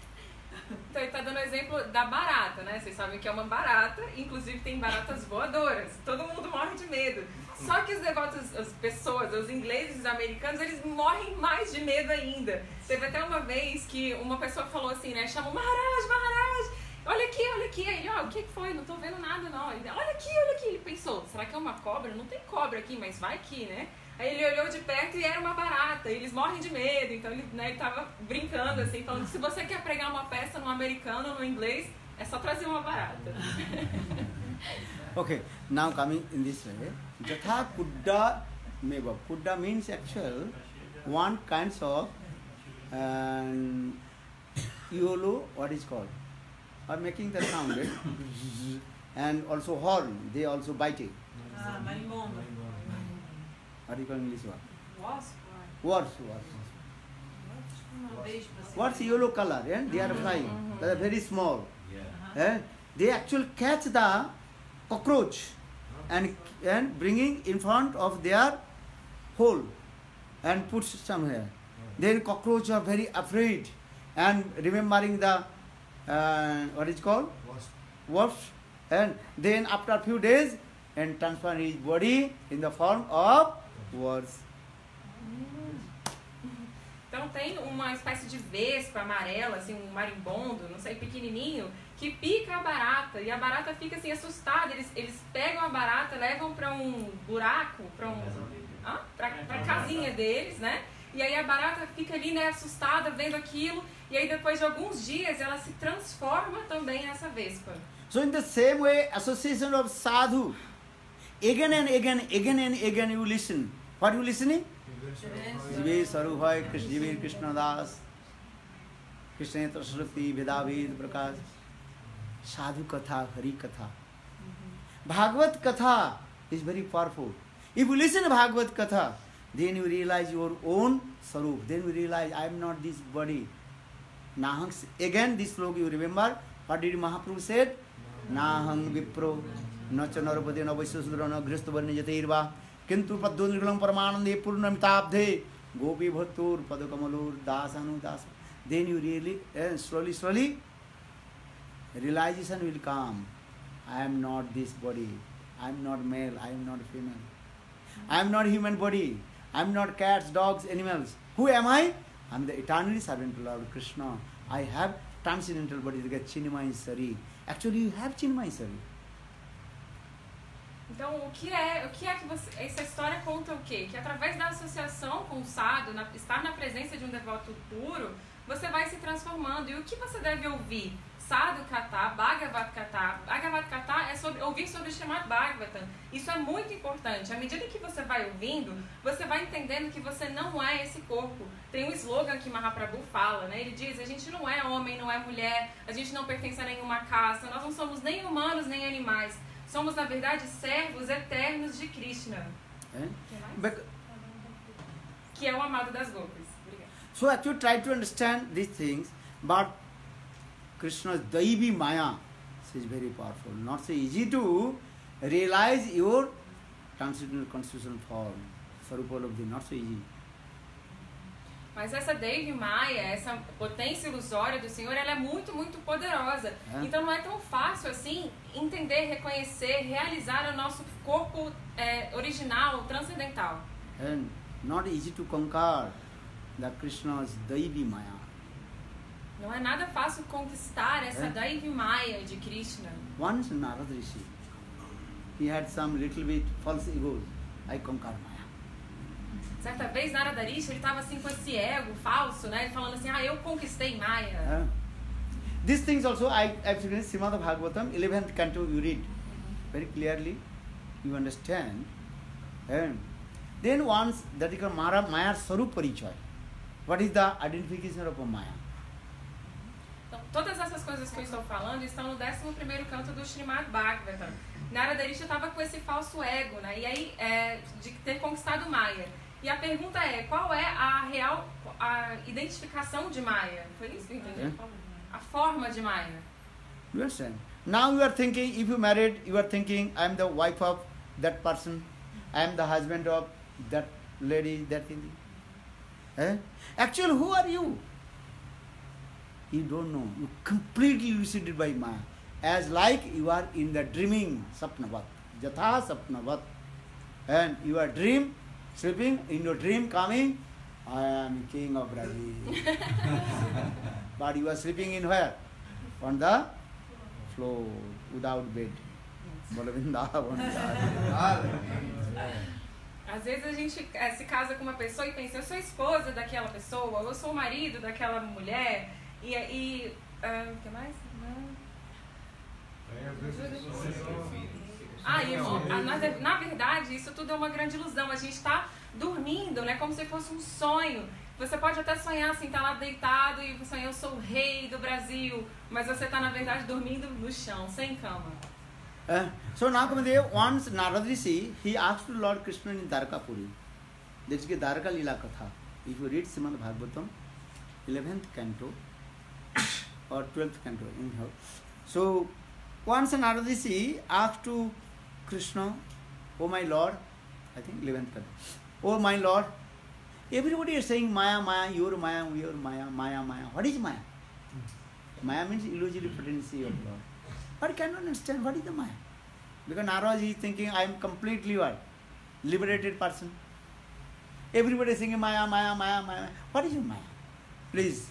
Então ele tá dando exemplo da barata, né? Vocês sabem que é uma barata, inclusive tem baratas voadoras. Todo mundo morre de medo. Só que os devotos, as pessoas, os ingleses os americanos, eles morrem mais de medo ainda. Teve até uma vez que uma pessoa falou assim, né? Chamou Maharaj, Maharaj, olha aqui, olha aqui. Aí ó, o que que foi? Não tô vendo nada não. Ele, olha aqui, olha aqui. Ele pensou, será que é uma cobra? Não tem cobra aqui, mas vai aqui, né? Aí ele olhou de perto e era uma barata. E eles morrem de medo. Então ele, né, ele tava brincando, assim, falando que se você quer pregar uma peça no americano ou no inglês, é só trazer uma barata. Okay, now coming in this way. Jatha Kuddha Meva. Kuddha means actual one kinds of um, yolo, what is called? Are making the sound, right? and also horn, they also biting. Ah, marimbondo. What do you call English one? Wasp? Wasps, wasps. Uma vez pra cima. What's yellow color? Yeah? They are flying. Mhm. They are very small. Aham. Eh? They actually catch the cockroach and and bringing in front of their hole and put somewhere. Then cockroach are very afraid and remembering the uh, what is called wasp and then after few days and transfer his body in the form of wasp. Então tem uma espécie de vespa amarela, assim, um marimbondo, não sei, pequenininho, que pica a barata. E a barata fica assim assustada. Eles, eles pegam a barata, levam pra um buraco, pra um. Hã? Pra, pra casinha deles, né? E aí a barata fica ali, né, assustada, vendo aquilo. E aí depois de alguns dias ela se transforma também nessa vespa. So in the same way, association of sadhu, again and again, again and again you listen. What you listening? है कृष्ण जीवे कृष्ण दास कृष्ण सरस्वती वेदावेद प्रकाश साधु कथा हरि कथा भागवत कथा is very powerful if you listen to bhagavad katha then you realize your own sarup then you realize i am not this body nahang again this slok you remember what did mahaprabhu said nahang vipro न च नरपति न वैश्वशूद्र न गृहस्थवर्ण जतैर्वा किंतु पद्युगम परमानंदे पूर्ण मिताब्धे गोपी भक्तोर पद कमलोर दास अनुदास। Then you really slowly slowly realisation will come I am not this body I am not male I am not female I am not human body I am not cats dogs animals who am I I am the eternally servant Lord Krishna I have transcendental body chinmay sorry actually you have चिन्मय सरी Então, o que é, o que é que você, essa história conta o quê? Que através da associação com o sadhu, na, estar na presença de um devoto puro, você vai se transformando. E o que você deve ouvir? Sadhu Kata, Bhagavad Kata. Bhagavad Kata é sobre, ouvir sobre o Srimad Bhagavatam. Isso é muito importante. À medida que você vai ouvindo, você vai entendendo que você não é esse corpo. Tem um slogan que Mahaprabhu fala, né? Ele diz, a gente não é homem, não é mulher, a gente não pertence a nenhuma caça, nós não somos nem humanos nem animais. Somos, na verdade, servos eternos de Krishna, que, mais? Bec- que é o amado das. Obrigada. So actually try to understand these things, but Krishna's Daivi Maya is very powerful. Not so easy to realize your transcendental constitutional form. Sarupalabdhi, not so easy. Mas essa Devi Maya, essa potência ilusória do Senhor, ela é muito, muito poderosa. É. Então não é tão fácil assim entender, reconhecer, realizar o nosso corpo é, original, transcendental. And not easy to conquer the Krishna's Daivi Maya. Não é nada fácil conquistar essa É. Maya de Krishna. Once Narad Rishi, he had some little bit false ego. I conquer Maya. Certa vez, Narada Rishi, ele estava assim com esse ego falso, né? Falando assim, ah, eu conquistei Maya. Uh, these things also I seen in Srimad Bhagavatam, 11th canto you read very clearly, you understand. And then once that is called Mara Maya Sarup Parichaya. What is the identification of Maya? Então, todas essas coisas que eu estou falando estão no 11º canto do Srimad Bhagavatam. Narada Rishi estava com esse falso ego, né? E aí, é, de ter conquistado Maya. E a pergunta é, qual é a real a identificação de Maia? Foi isso que eu entendi? É. A forma de Maia. You understand? Now you are thinking, if you married, you are thinking, I am the wife of that person, I am the husband of that lady, that thing. Eh? Actually, who are you? You don't know. You completely lucided by Maya. As like you are in the dreaming, sapnavat. Jatha sapnavat. And you are dream, sleeping, in your dream coming, I am king of Brazil. but you are sleeping in where? On the floor, without bed. Bola Vrindavan. Às vezes a gente eh, se casa com uma pessoa e pensa, eu sou esposa daquela pessoa, eu sou o marido daquela mulher, e. e o que mais? Não. E, ah, na, verdade, isso tudo é uma grande ilusão. A gente está dormindo, né? Como se fosse um sonho. Você pode até sonhar assim, tá lá deitado e sonhar, eu sou o rei do Brasil, mas você está, na verdade, dormindo no chão, sem cama. Uh, so Nagamadeva, once Narad Rishi, he asked Lord Krishna in Dwarkapuri. This is Dwarka Lila Katha. If you read Srimad Bhagavatam, 11th canto or 12th canto, anyhow. So, once Narad Rishi asked to Krishna, Oh my Lord, I think 11th canto, Oh my Lord, everybody is saying Maya, Maya, your Maya, your Maya, Maya, Maya. What is Maya? Maya means illusory potency of Lord. But I cannot understand what is the Maya. Because Naraj is thinking I am completely what? Liberated person. Everybody is saying Maya, Maya, Maya, Maya. What is your Maya? Please,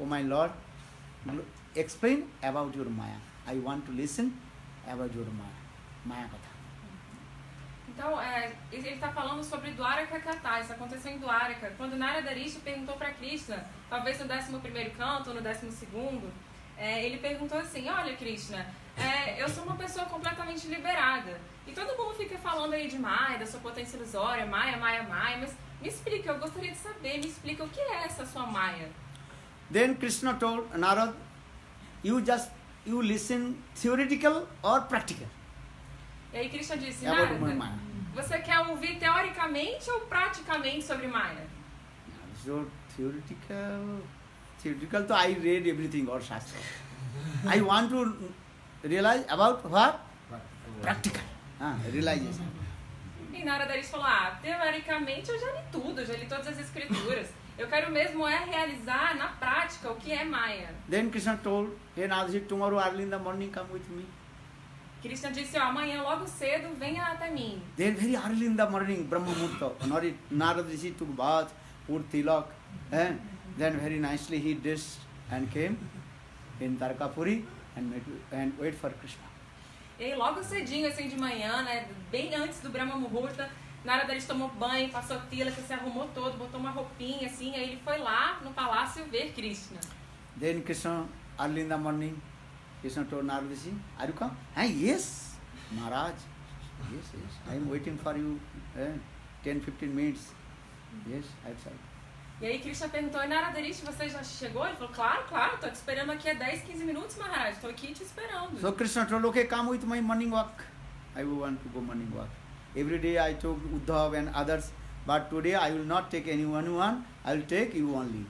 oh my Lord, explain about your Maya. I want to listen about your Maya. Katha. Então, é, ele está falando sobre Dwaraka Katha, isso aconteceu em Dwaraka. Quando Narada Rishi perguntou para Krishna, talvez no 11 canto ou no 12, é, ele perguntou assim: Olha, Krishna, é, eu sou uma pessoa completamente liberada. E todo mundo fica falando aí de Maia, da sua potência ilusória, Maia, Maia, Maia, mas me explica, eu gostaria de saber, me explica o que é essa sua Maia. Then Krishna told Narad, you just you listen theoretical or practical. E aí Krishna disse, a Narada, boa Maya. você quer ouvir teoricamente ou praticamente sobre Maia? So theoretical, theoretical. So I read everything or shastra. I want to realize about what practical. Ah, realization. E Narada Rishi falou, ah, teoricamente eu já li tudo, já li todas as escrituras. Eu quero mesmo é realizar na prática o que é Maia. Then Krishna told, Hey Nadaji, tomorrow early in the morning come with me. Krishna disse, ó, amanhã logo cedo venha até mim. Then very early in the morning, Brahma Murta, Narad Rishi took bath, put tilak, and then very nicely he dressed and came in Tarkapuri and, met, and wait for Krishna. E aí, logo cedinho, assim, de manhã, né, bem antes do Brahma Muhurta, Narada Rishi tomou banho, passou tilak, se arrumou todo, botou uma roupinha, assim, aí ele foi lá no palácio ver Krishna. Then Krishna, early in the morning, Krishna told Narad Rishi, Are you come? Ah, yes, Maharaj. Yes, yes. I am waiting for you eh, 10, 15 minutes. Yes, outside. E aí Krishna perguntou, e Narada Rishi, você já chegou? Ele falou, claro, claro, tô te esperando aqui há 10, 15 minutos, Maharaj, tô aqui te esperando. So Krishna told, okay, come with my morning walk. I will want to go morning walk. Every day I took Uddhav and others, but today I will not take anyone one, I will take you only.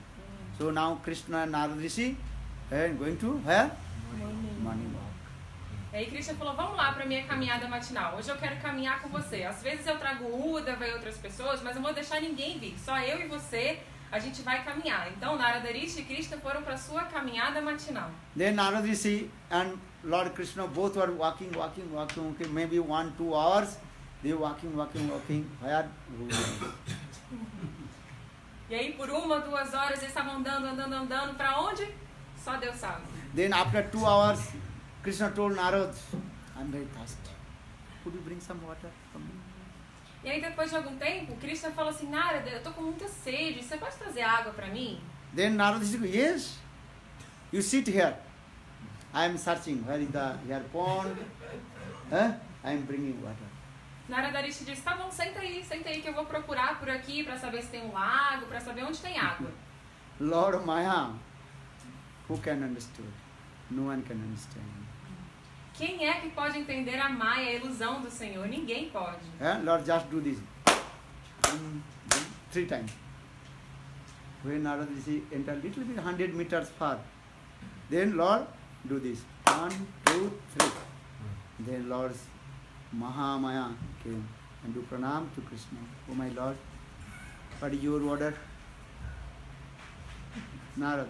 So now Krishna and Narad Rishi eh, going to where? Morning walk. E aí Krishna falou, vamos lá pra minha caminhada matinal. Hoje eu quero caminhar com você. Às vezes eu trago o Uda, vai outras pessoas, mas eu não vou deixar ninguém vir. Só eu e você, a gente vai caminhar. Então Narada Rishi e Krishna foram pra sua caminhada matinal. Then Narad Rishi and Lord Krishna both were walking, walking, walking, okay, maybe one, two hours. They walking, walking, walking. Where? E aí por uma, duas horas eles estavam andando, andando, andando. Pra onde? Só Deus sabe. Then after two hours, Krishna told Narad, I'm very thirsty. Could you bring some water for me? E aí depois de algum tempo, Krishna falou assim, Narada, eu tô com muita sede. Você pode trazer água pra mim? Then Narad said, Yes, you sit here. I am searching where is the here pond. Huh? I am bringing water. Narada Rishi disse, tá bom, senta aí, senta aí que eu vou procurar por aqui pra saber se tem um lago, pra saber onde tem água. Lord Maya, who can understand? No one can understand. Quem é que pode entender a Maia, a ilusão do Senhor? Ninguém pode. Huh? Lord, just do this. Boom, boom, three times. When Narad Rishi enter little bit hundred meters far, then Lord do this. One, two, three. Then Lord Mahamaya came and do pranam to Krishna. Oh my Lord, what is your order? Narad.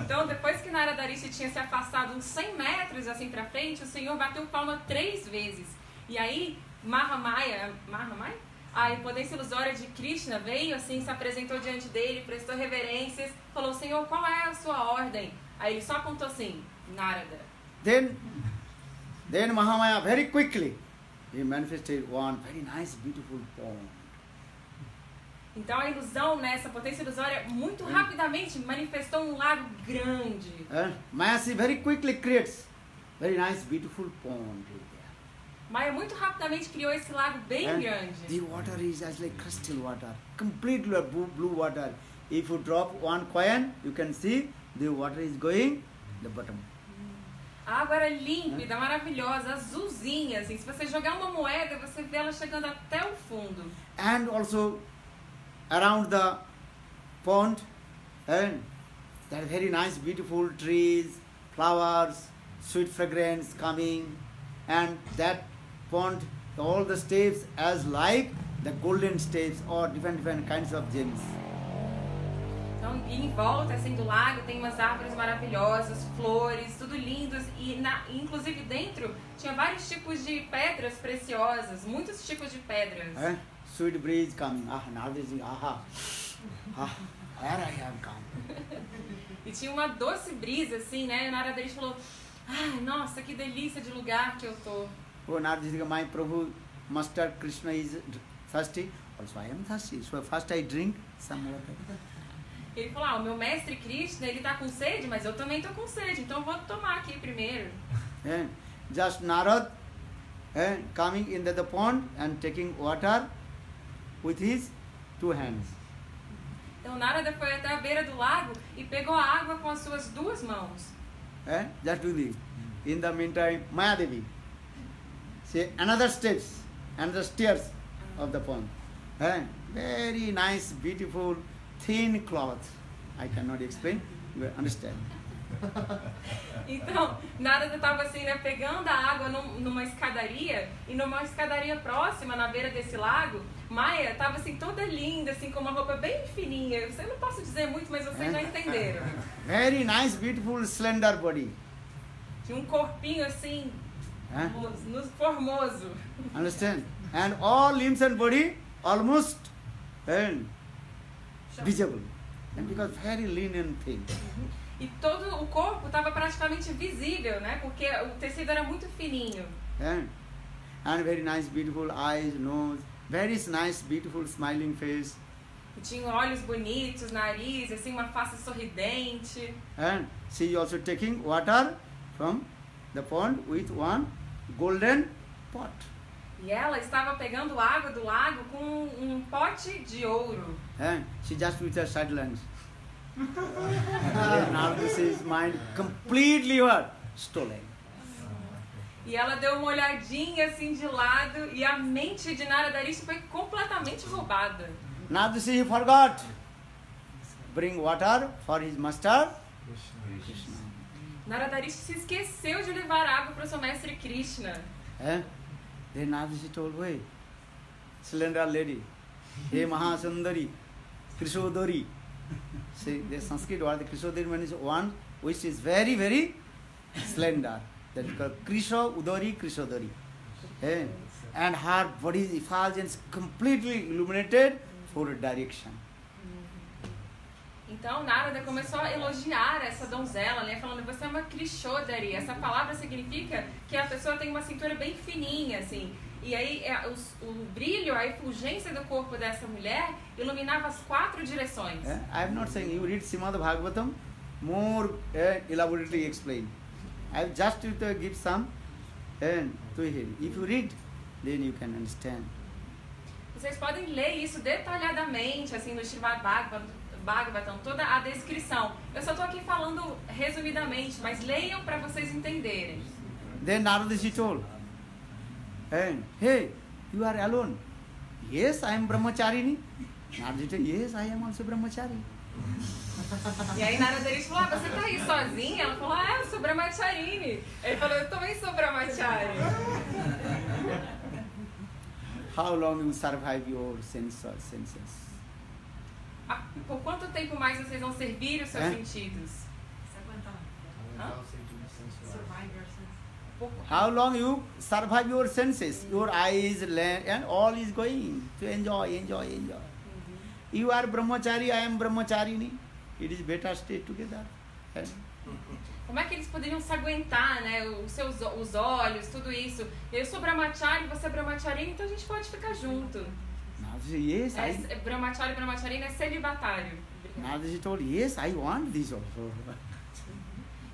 Então, depois que Naradarishi tinha se afastado uns 100 metros assim pra frente, o Senhor bateu palma três vezes. E aí, Mahamaya, Mahamaya? A impotência ilusória de Krishna veio assim, se apresentou diante dele, prestou reverências, falou: Senhor, qual é a sua ordem? Aí ele só apontou assim: Narada. Then, then Mahamaya very quickly he manifested one very nice, beautiful pond. Então a ilusão, né, essa potência ilusória, muito rapidamente manifestou um lago grande. Uh, Mayasi very quickly creates very nice, beautiful pond. Maia muito rapidamente criou esse lago bem And grande. the water is as like crystal water, completely blue, water. If you drop one coin, you can see the water is going the bottom. A água era límpida, maravilhosa, azulzinha, assim. Se você jogar uma moeda, você vê ela chegando até o fundo. And also around the pond, and there are very nice, beautiful trees, flowers, sweet fragrance coming, and that pond, all the steps as like the golden steps or different different kinds of gems. Então, e em volta, assim, do lago tem umas árvores maravilhosas, flores, tudo lindos. E, na, inclusive, dentro tinha vários tipos de pedras preciosas, muitos tipos de pedras. Eh? Sweet breeze coming. Ah, is aha. Ah, where I have come. E tinha uma doce brisa, assim, né? E na hora deles falou, ai, nossa, que delícia de lugar que eu tô. Oh, now this is my Prabhu, Master Krishna is thirsty. Also, I am thirsty. So first I drink some water. Ele falou, ah, o meu mestre Krishna, ele tá com sede, mas eu também tô com sede, então vou tomar aqui primeiro. And just Narad and coming into the pond and taking water with his two hands. Então Narada foi até a beira do lago e pegou a água com as suas duas mãos. Eh? Just do this. In the meantime, Mayadevi, say another steps, another stairs of the pond. Eh? Very nice, beautiful, thin cloth. I cannot explain. You understand. Então, Narada estava assim, né, pegando a água num- numa escadaria, e numa escadaria próxima, na beira desse lago, Maia estava assim, toda linda, assim, com uma roupa bem fininha. Eu não posso dizer muito, mas vocês já entenderam. Very nice, beautiful, slender body. Tinha um corpinho assim, Eh? no- formoso. Understand? And all limbs and body almost and visible. And because very lean and thin. E todo o corpo estava praticamente visível, né? Porque o tecido era muito fininho. And, and very nice, beautiful eyes, nose, very nice, beautiful, smiling face. Tinha olhos bonitos, nariz, assim, uma face sorridente. And she also taking water from the pond with one golden pot. E ela estava pegando água do lago com um pote de ouro. And she just with her sidelines. and now this is mind completely what? Stolen. E ela deu uma olhadinha assim de lado e a mente de Naradarishi foi completamente roubada. This he forgot. Bring water for his master. Krishna. Naradarishi se esqueceu de levar água para o seu mestre Krishna. Eh? Then Nadashi told, wait, slender lady, hey Mahasundari, Krishodari. See, the Sanskrit word, the Krishodari means one which is very, very slender. That is called Krisho Udari Krishodari. Eh? And her body is effulgence completely illuminated for direction. Então Narada começou a elogiar essa donzela, né? Falando, você é uma Krishodari. Essa palavra significa que a pessoa tem uma cintura bem fininha, assim. E aí é, os- o, brilho, a efulgência do corpo dessa mulher iluminava as quatro direções. Eh? I am not saying you read Srimad Bhagavatam, more eh, elaborately explained. I have just give some and to him. If you read, then you can understand. Vocês podem ler isso detalhadamente, assim, no Srimad Bhagavatam, Bhagavatam, toda a descrição. Eu só estou aqui falando resumidamente, mas leiam para vocês entenderem. Then Naradaji told, and hey, you are alone. Yes, I am brahmacharini. Naradaji told, yes, I am also brahmachari. E aí Narada Rishi falou, ah, você tá aí sozinha? Ela falou, ah, eu sou Brahmacharini. Ele falou, eu também sou Brahmachari. How long you survive your sense, senses? Ah, Por quanto tempo mais vocês vão servir os seus É? sentidos? Se aguentar. Hã? How long you survive your senses? Your eyes, land, and all is going to enjoy, enjoy, enjoy. You are brahmachari, I am brahmacharini. It is better stay together. Eh? Como é que eles poderiam se aguentar, né? Os seus os olhos, tudo isso. Eu sou Brahmachari, você é Brahmacharina, então a gente pode ficar junto. Nadaji, yes, É, I, é Brahmachari, Brahmacharina é celibatário. Nadaji told, yes, I want this also.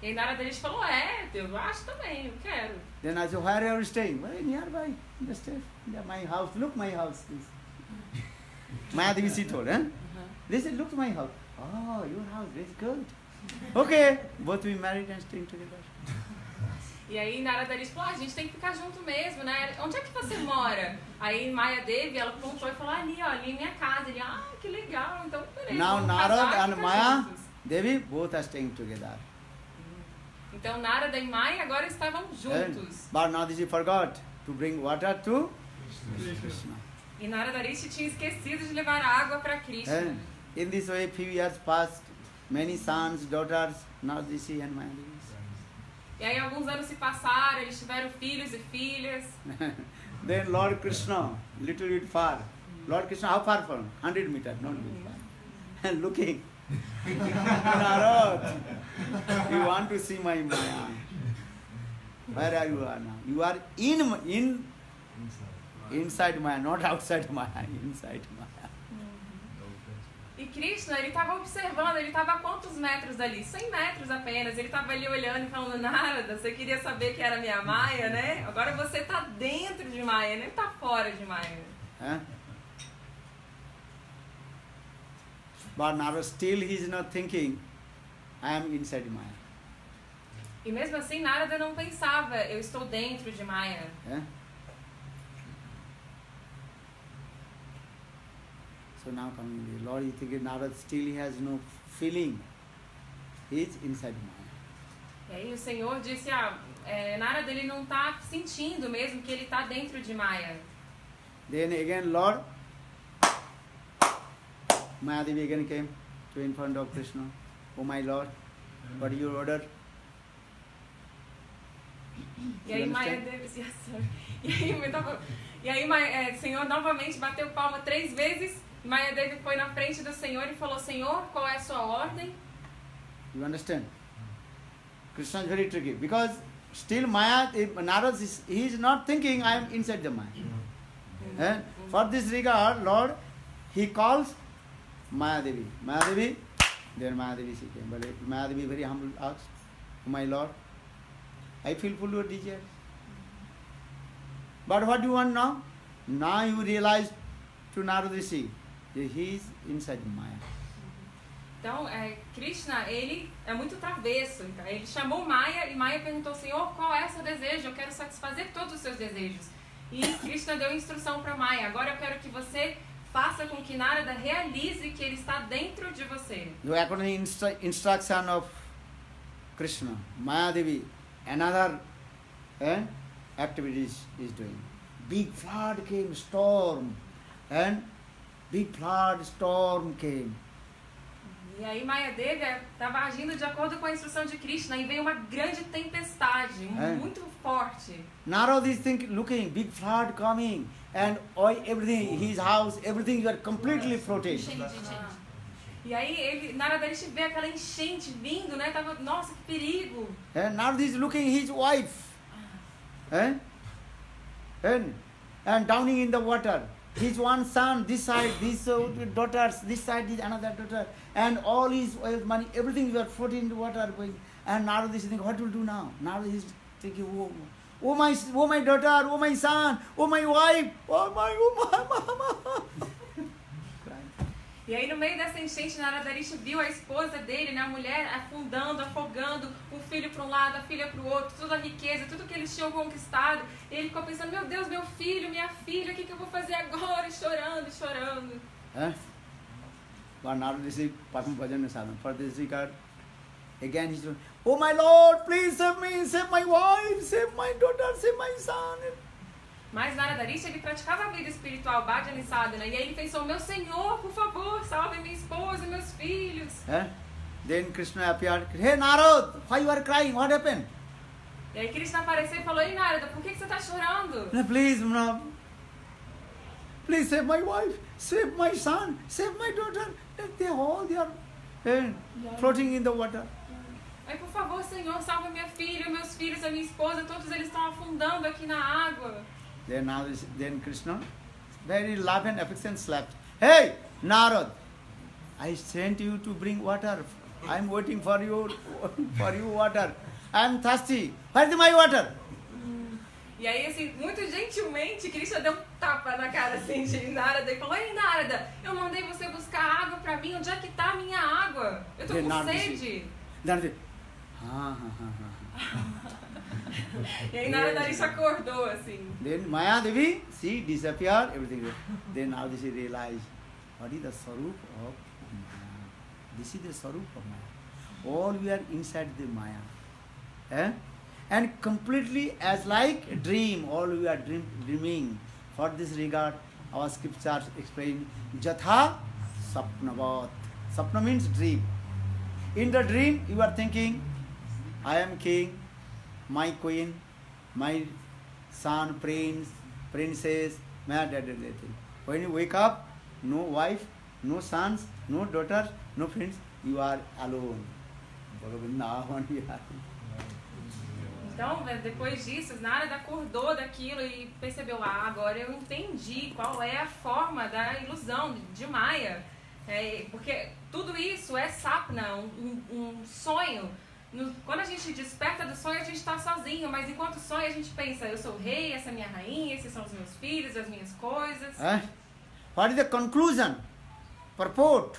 E aí Narada Rishi falou, é, eu acho também, eu quero. Then I said, where are you staying? Well, nearby, in the. Yeah, my house. Look my house. This. Mayadevi she told, huh? They said, look my house. Oh, your house, very good. Okay, both we married and staying together. E aí Narada Rishi falou, ah, a gente tem que ficar junto mesmo, né? Onde é que você mora? Aí Maya Devi, ela contou e falou, ali, ó, ali é minha casa. Ele, ah, que legal, então peraí, Now vamos Narad casar e and Maya, juntos. Devi, both are staying together. Então Narada e Maya agora estavam And, juntos. but Nadaji forgot to bring water to Krishna. E Narada Rishi tinha esquecido de levar água para Krishna. And in this way, few years passed, many sons, daughters, Nadaji and Mayadevi. E aí alguns anos se passaram, eles tiveram filhos e filhas. then Lord Krishna, little bit far. Lord Krishna, how far from? 100 meters, not very far. And looking. Narad, you want to see my Maya. Where are you now? You are in, in inside Maya, not outside Maya, inside Maya. E Krishna, ele estava observando, ele estava a quantos metros dali? 100 metros apenas. Ele estava ali olhando e falando, Narada, você queria saber que era minha Maia, né? Agora você está dentro de Maia, nem está fora de Maia. Huh? But Narad still he is not thinking, I am inside Maya. E mesmo assim, Narada não pensava, eu estou dentro de Maia. Yeah? So now coming the Lord is thinking Narad still he has no feeling. He is inside Maya. E aí o Senhor disse, ah, é, Narada ele não está sentindo mesmo que ele está dentro de Maia. Then again Lord Mayadevi again came to in front of Krishna. Oh my Lord, what is your order? E aí You Maia? Devi, yes, sorry. E aí, tava- e aí Maia- é, Senhor novamente bateu palma três vezes. Maia Devi foi na frente do Senhor e falou, Senhor, qual é a sua ordem? You understand? Krishna is very tricky because still Maya, Narad is, he is not thinking I am inside the Maya. Eh? For this regard, Lord, he calls Maya Devi. Maya Devi, then Maya Devi she came. But Maya Devi very humble "Oh My Lord, I feel full of desires. But what do you want now? Now you realize to Narad Rishi he is inside Maya. Então, é, Krishna, ele é muito travesso. Então, ele chamou Maia e Maia perguntou, Senhor, qual é o seu desejo? Eu quero satisfazer todos os seus desejos. E Krishna deu instrução para Maia. Agora eu quero que você faça com que Narada realize que ele está dentro de você. So according instru- instruction of Krishna, Maya Devi, another eh, activities is doing. Big flood came, storm, and big flood, storm came. E aí Maya Devi estava agindo de acordo com a instrução de Krishna e veio uma grande tempestade, É. muito forte. Narad is think, looking, big flood coming, and oil, everything, his house, everything were completely floated. E aí ele, Narada ele vê aquela enchente vindo, né? Tava, nossa, que perigo. And Narad is looking his wife, eh? and, and downing in the water. His one son, this side, these uh, daughters, this side is another daughter, and all his wealth, money, everything were floating into water going. And Narad is thinking, what will do now? Narad is thinking, oh, oh my, oh my daughter, oh my son, oh my wife, oh my, oh my, mama. E aí no meio dessa enchente, Narada Rishi viu a esposa dele, né, a mulher afundando, afogando, o filho para um lado, a filha para o outro, toda a riqueza, tudo que eles tinham conquistado. E ele ficou pensando, meu Deus, meu filho, minha filha, o que, que eu vou fazer agora? E chorando, chorando. Eh? But Narad Rishi performed bhajan sadhana. For this regard, again he said, Oh my Lord, please save me, save my wife, save my daughter, save my son. Mas Narada Rishi, ele praticava a vida espiritual, Bhajana Sadhana, e aí ele pensou, meu Senhor, por favor, salve minha esposa, meus filhos. Eh? Then Krishna appeared, Hey Narad, why you are crying? What happened? E aí Krishna apareceu e falou, ei Narada, por que, que você está chorando? Please, no, please save my wife, save my son, save my daughter. They all they are eh, floating in the water. Aí, por favor, Senhor, salva minha filha, meus filhos, a minha esposa, todos eles estão afundando aqui na água. Then then Krishna, very love and affection slapped. Hey, Narad, I sent you to bring water. I am waiting for you, for you water. I am thirsty. Where is my water? E aí, assim, muito gentilmente, Krishna deu um tapa na cara, assim, de Narada e falou, ei, Narada, eu mandei você buscar água pra mim, onde é que tá a minha água? Eu tô com Narada sede. Narad, ha ha ha ha. E aí Narada Rishi acordou, assim. Then Maya Devi, she disappeared, everything. Then now this is realized, what is the Sarup of Maya? This is the Sarup of Maya. All we are inside the Maya. Eh? And completely as like a dream, all we are dream, dreaming. For this regard, our scriptures explain Jatha Sapnavat. Sapna means dream. In the dream, you are thinking, I am king, my queen, my son, prince, princess, my dad, everything. When you wake up, no wife, no sons, no daughters, no friends, you are alone. Bhagavan you are. Então, né, depois disso, Narada acordou daquilo e percebeu, ah, agora eu entendi qual é a forma da ilusão de Maia. É, porque tudo isso é sapna, um, um sonho. No- quando a gente desperta do sonho, a gente está sozinho, mas enquanto sonha, a gente pensa, eu sou rei, essa é minha rainha, esses são os meus filhos, as minhas coisas. Eh? What is the conclusion? Purport?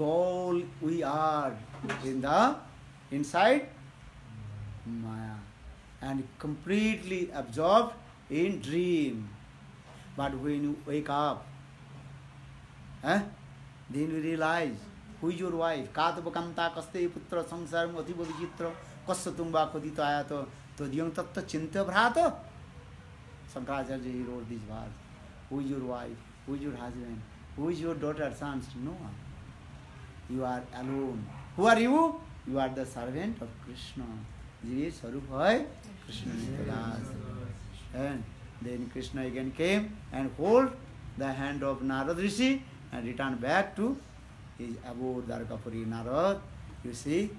All we are in the inside Maya and completely absorbed in dream. But when you wake up, eh, then you realize who is your wife. Katavakanta kaste putra samsaram ativa vichitra kasya tumba kodito ayato todiyang tatta chinta bhrata. Shankaracharya he wrote this verse. Who is your wife? Who is your husband? Who is your daughter, sons? No one. You are alone. Who are you? You are the servant of Krishna. Jiri Sarup Hai Krishna Nitadas. And then Krishna again came and hold the hand of Narad Rishi and returned back to his abode Dwarkapuri Narad. You see?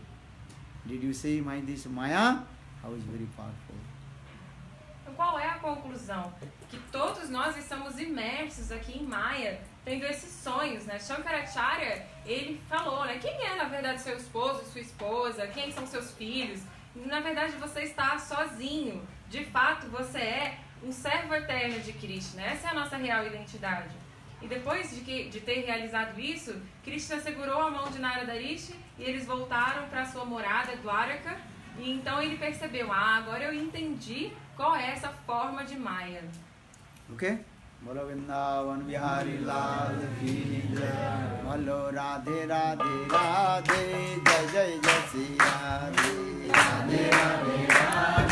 Did you see my this Maya? How is very powerful. Então, qual é a conclusão? Que todos nós estamos imersos aqui em Maia, tendo esses sonhos, né? Shankaracharya, ele falou, né? Quem é, na verdade, seu esposo, sua esposa? Quem são seus filhos? Na verdade, você está sozinho. De fato, você é um servo eterno de Krishna. Essa é a nossa real identidade. E depois de, que, de ter realizado isso, Krishna segurou a mão de Narada Rishi e eles voltaram para sua morada, Dwaraka. E então ele percebeu, ah, agora eu entendi qual é essa forma de Maya. Radhe Radhe Radhe Radhe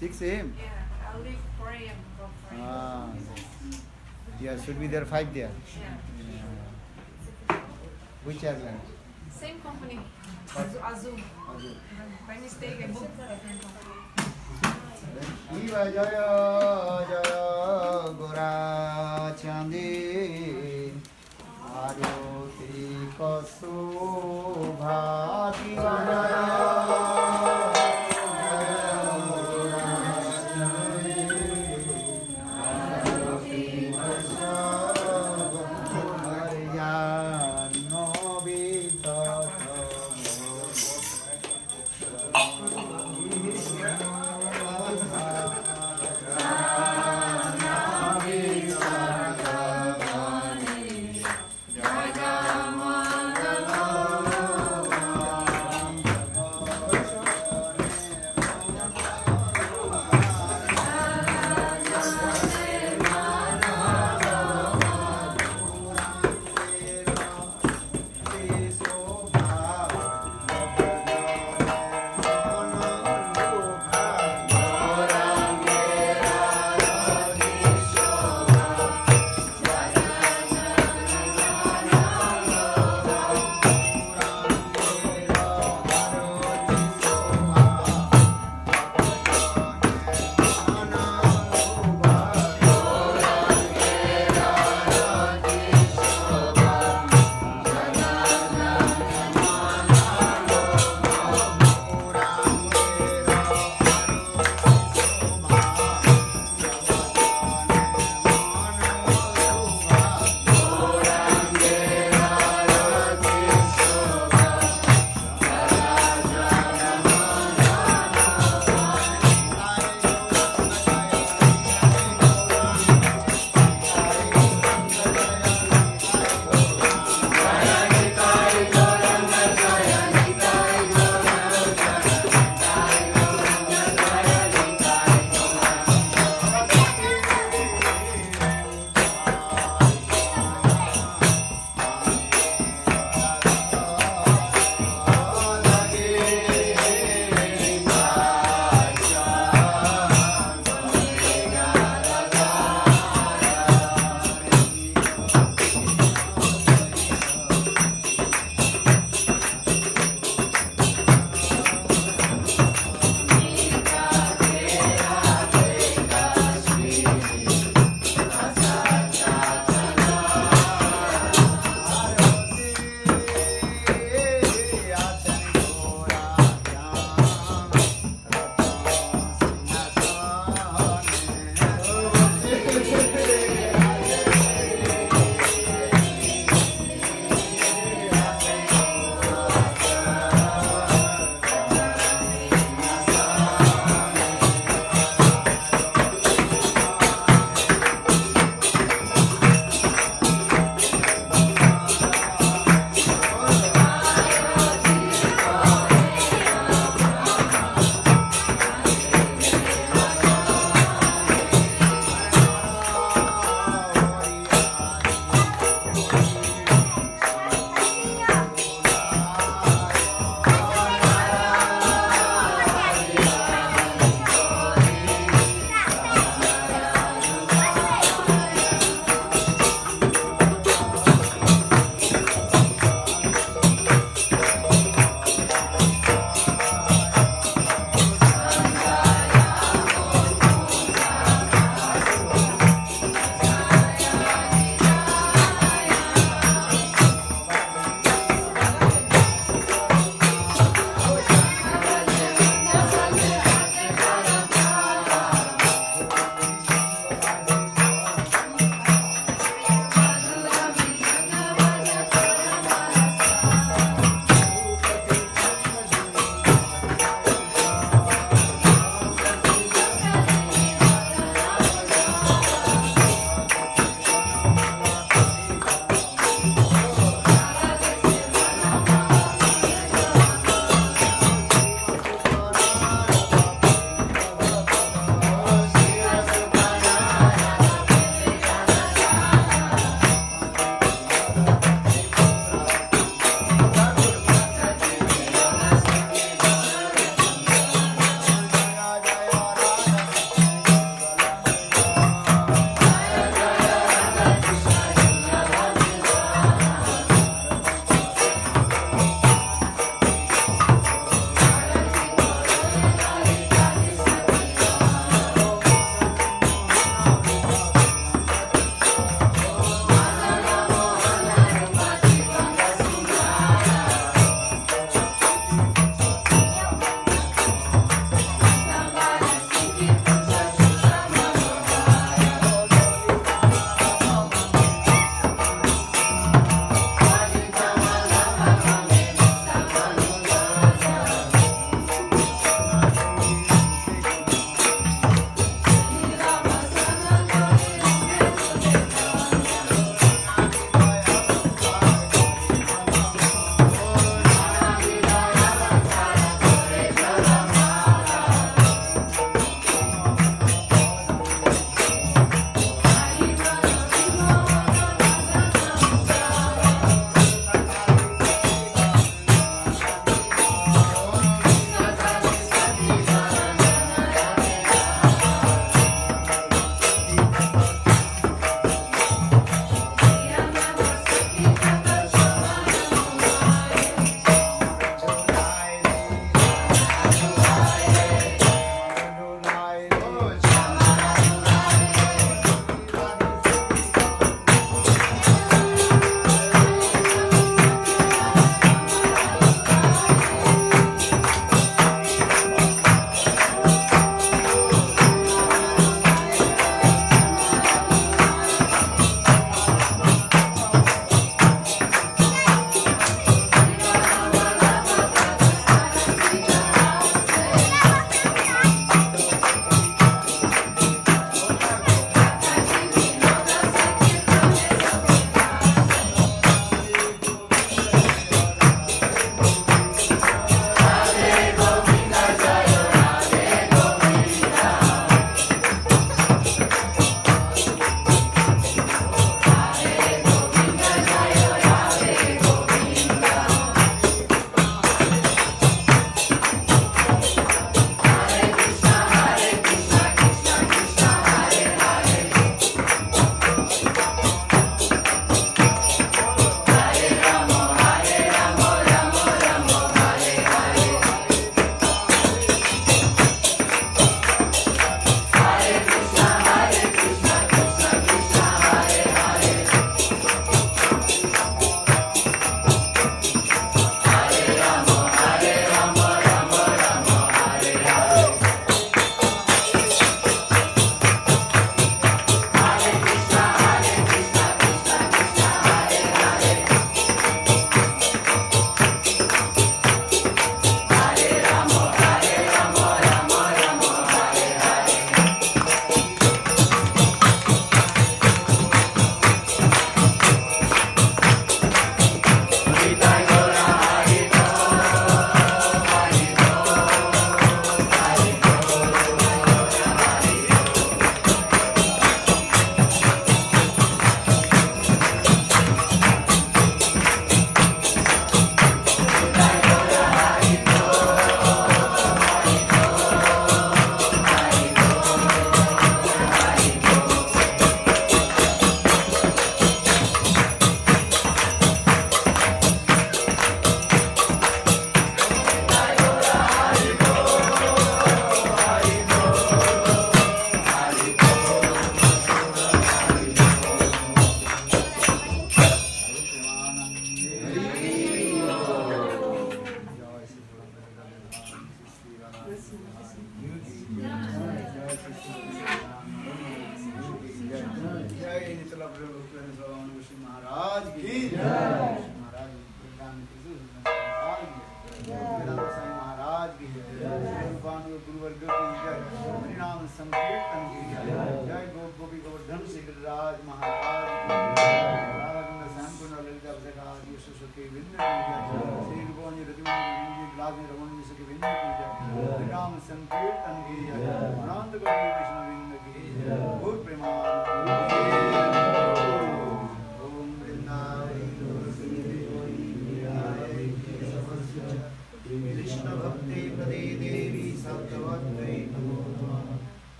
6 a.m.? Yeah, I'll leave 4 a.m. Ah. Yeah, should be there 5 there. Yeah. Which airline? Same company. Azul. Azul. By mistake, I booked. Viva, Jaya!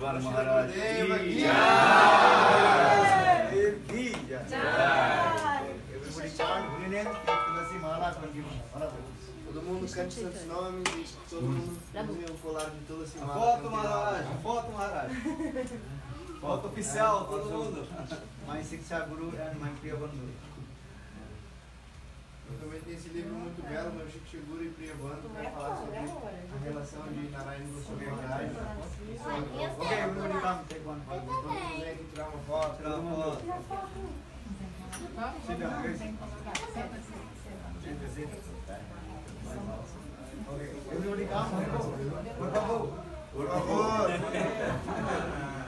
Varmaharaj ki Everybody chant Todo mundo cante seus nomes e todo mm. mundo o colar de Tulasi Mala. Foto Maharaj, foto Maharaj. Foto oficial, todo mundo. My Siksha Guru and my Priyabandhu. Eu também tenho esse livro muito belo, meu Chico guru e Priyabandhu, para falar sobre a relação de Narayana Goswami Maharaj. Okay, everybody come, take one photo. tirar uma foto. Tirar uma foto. Sit down, guys. Sit, sit. Okay, everybody come. Por favor. Por favor.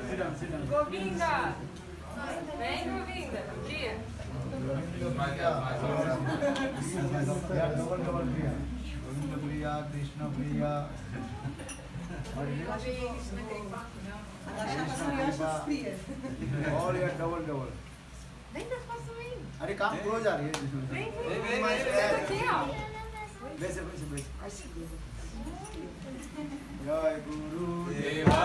Sit down, sit down. Govinda! Vem, Govinda. Dia. Priya. Govinda Priya, Krishna अरे come close आ रही है वैसे वैसे वैसे गुरु देवा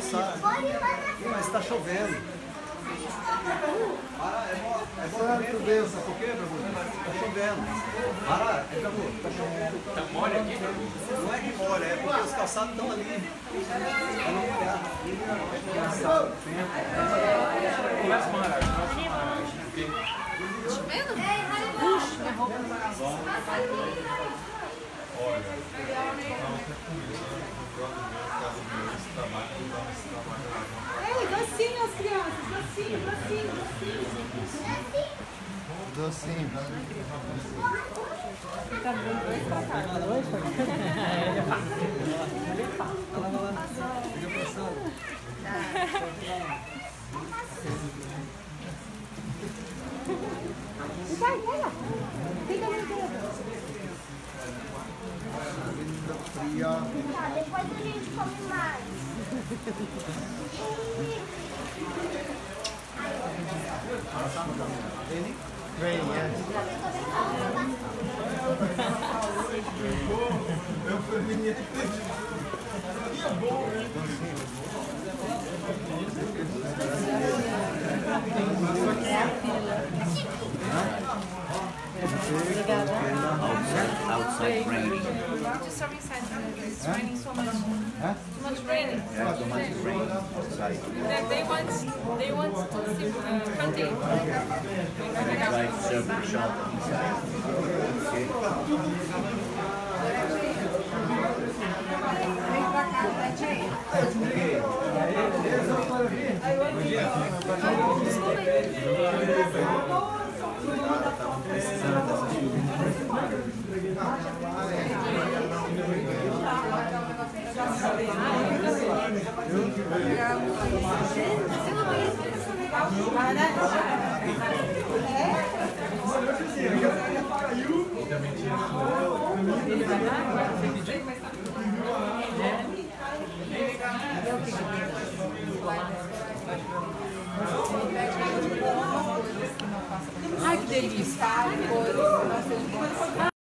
Ih, mas está chovendo. Para, é bom, é bom também ver, sabe por quê, Prabhu? Tá chovendo. Para, é Prabhu, tá chovendo. Tá molha aqui, Não é que molha, é porque os calçados estão ali. Pra não molhar. Ei, docinho as crianças. Docinho, docinho, docinho. Docinho. Vai lá, vai lá. Fica passando. Vai, vai lá. Fica no dedo comida fria. Ah, depois a gente come mais. Vem, é. Eu fui minha. E é bom. Outside raining. Just sorry, inside. It's raining so much. Huh? Too much raining. Yeah, so much rain outside. They, they want, they want to see uh, hunting. Drive circle shop inside. Vem pra cá, Tati. Ai, que delícia.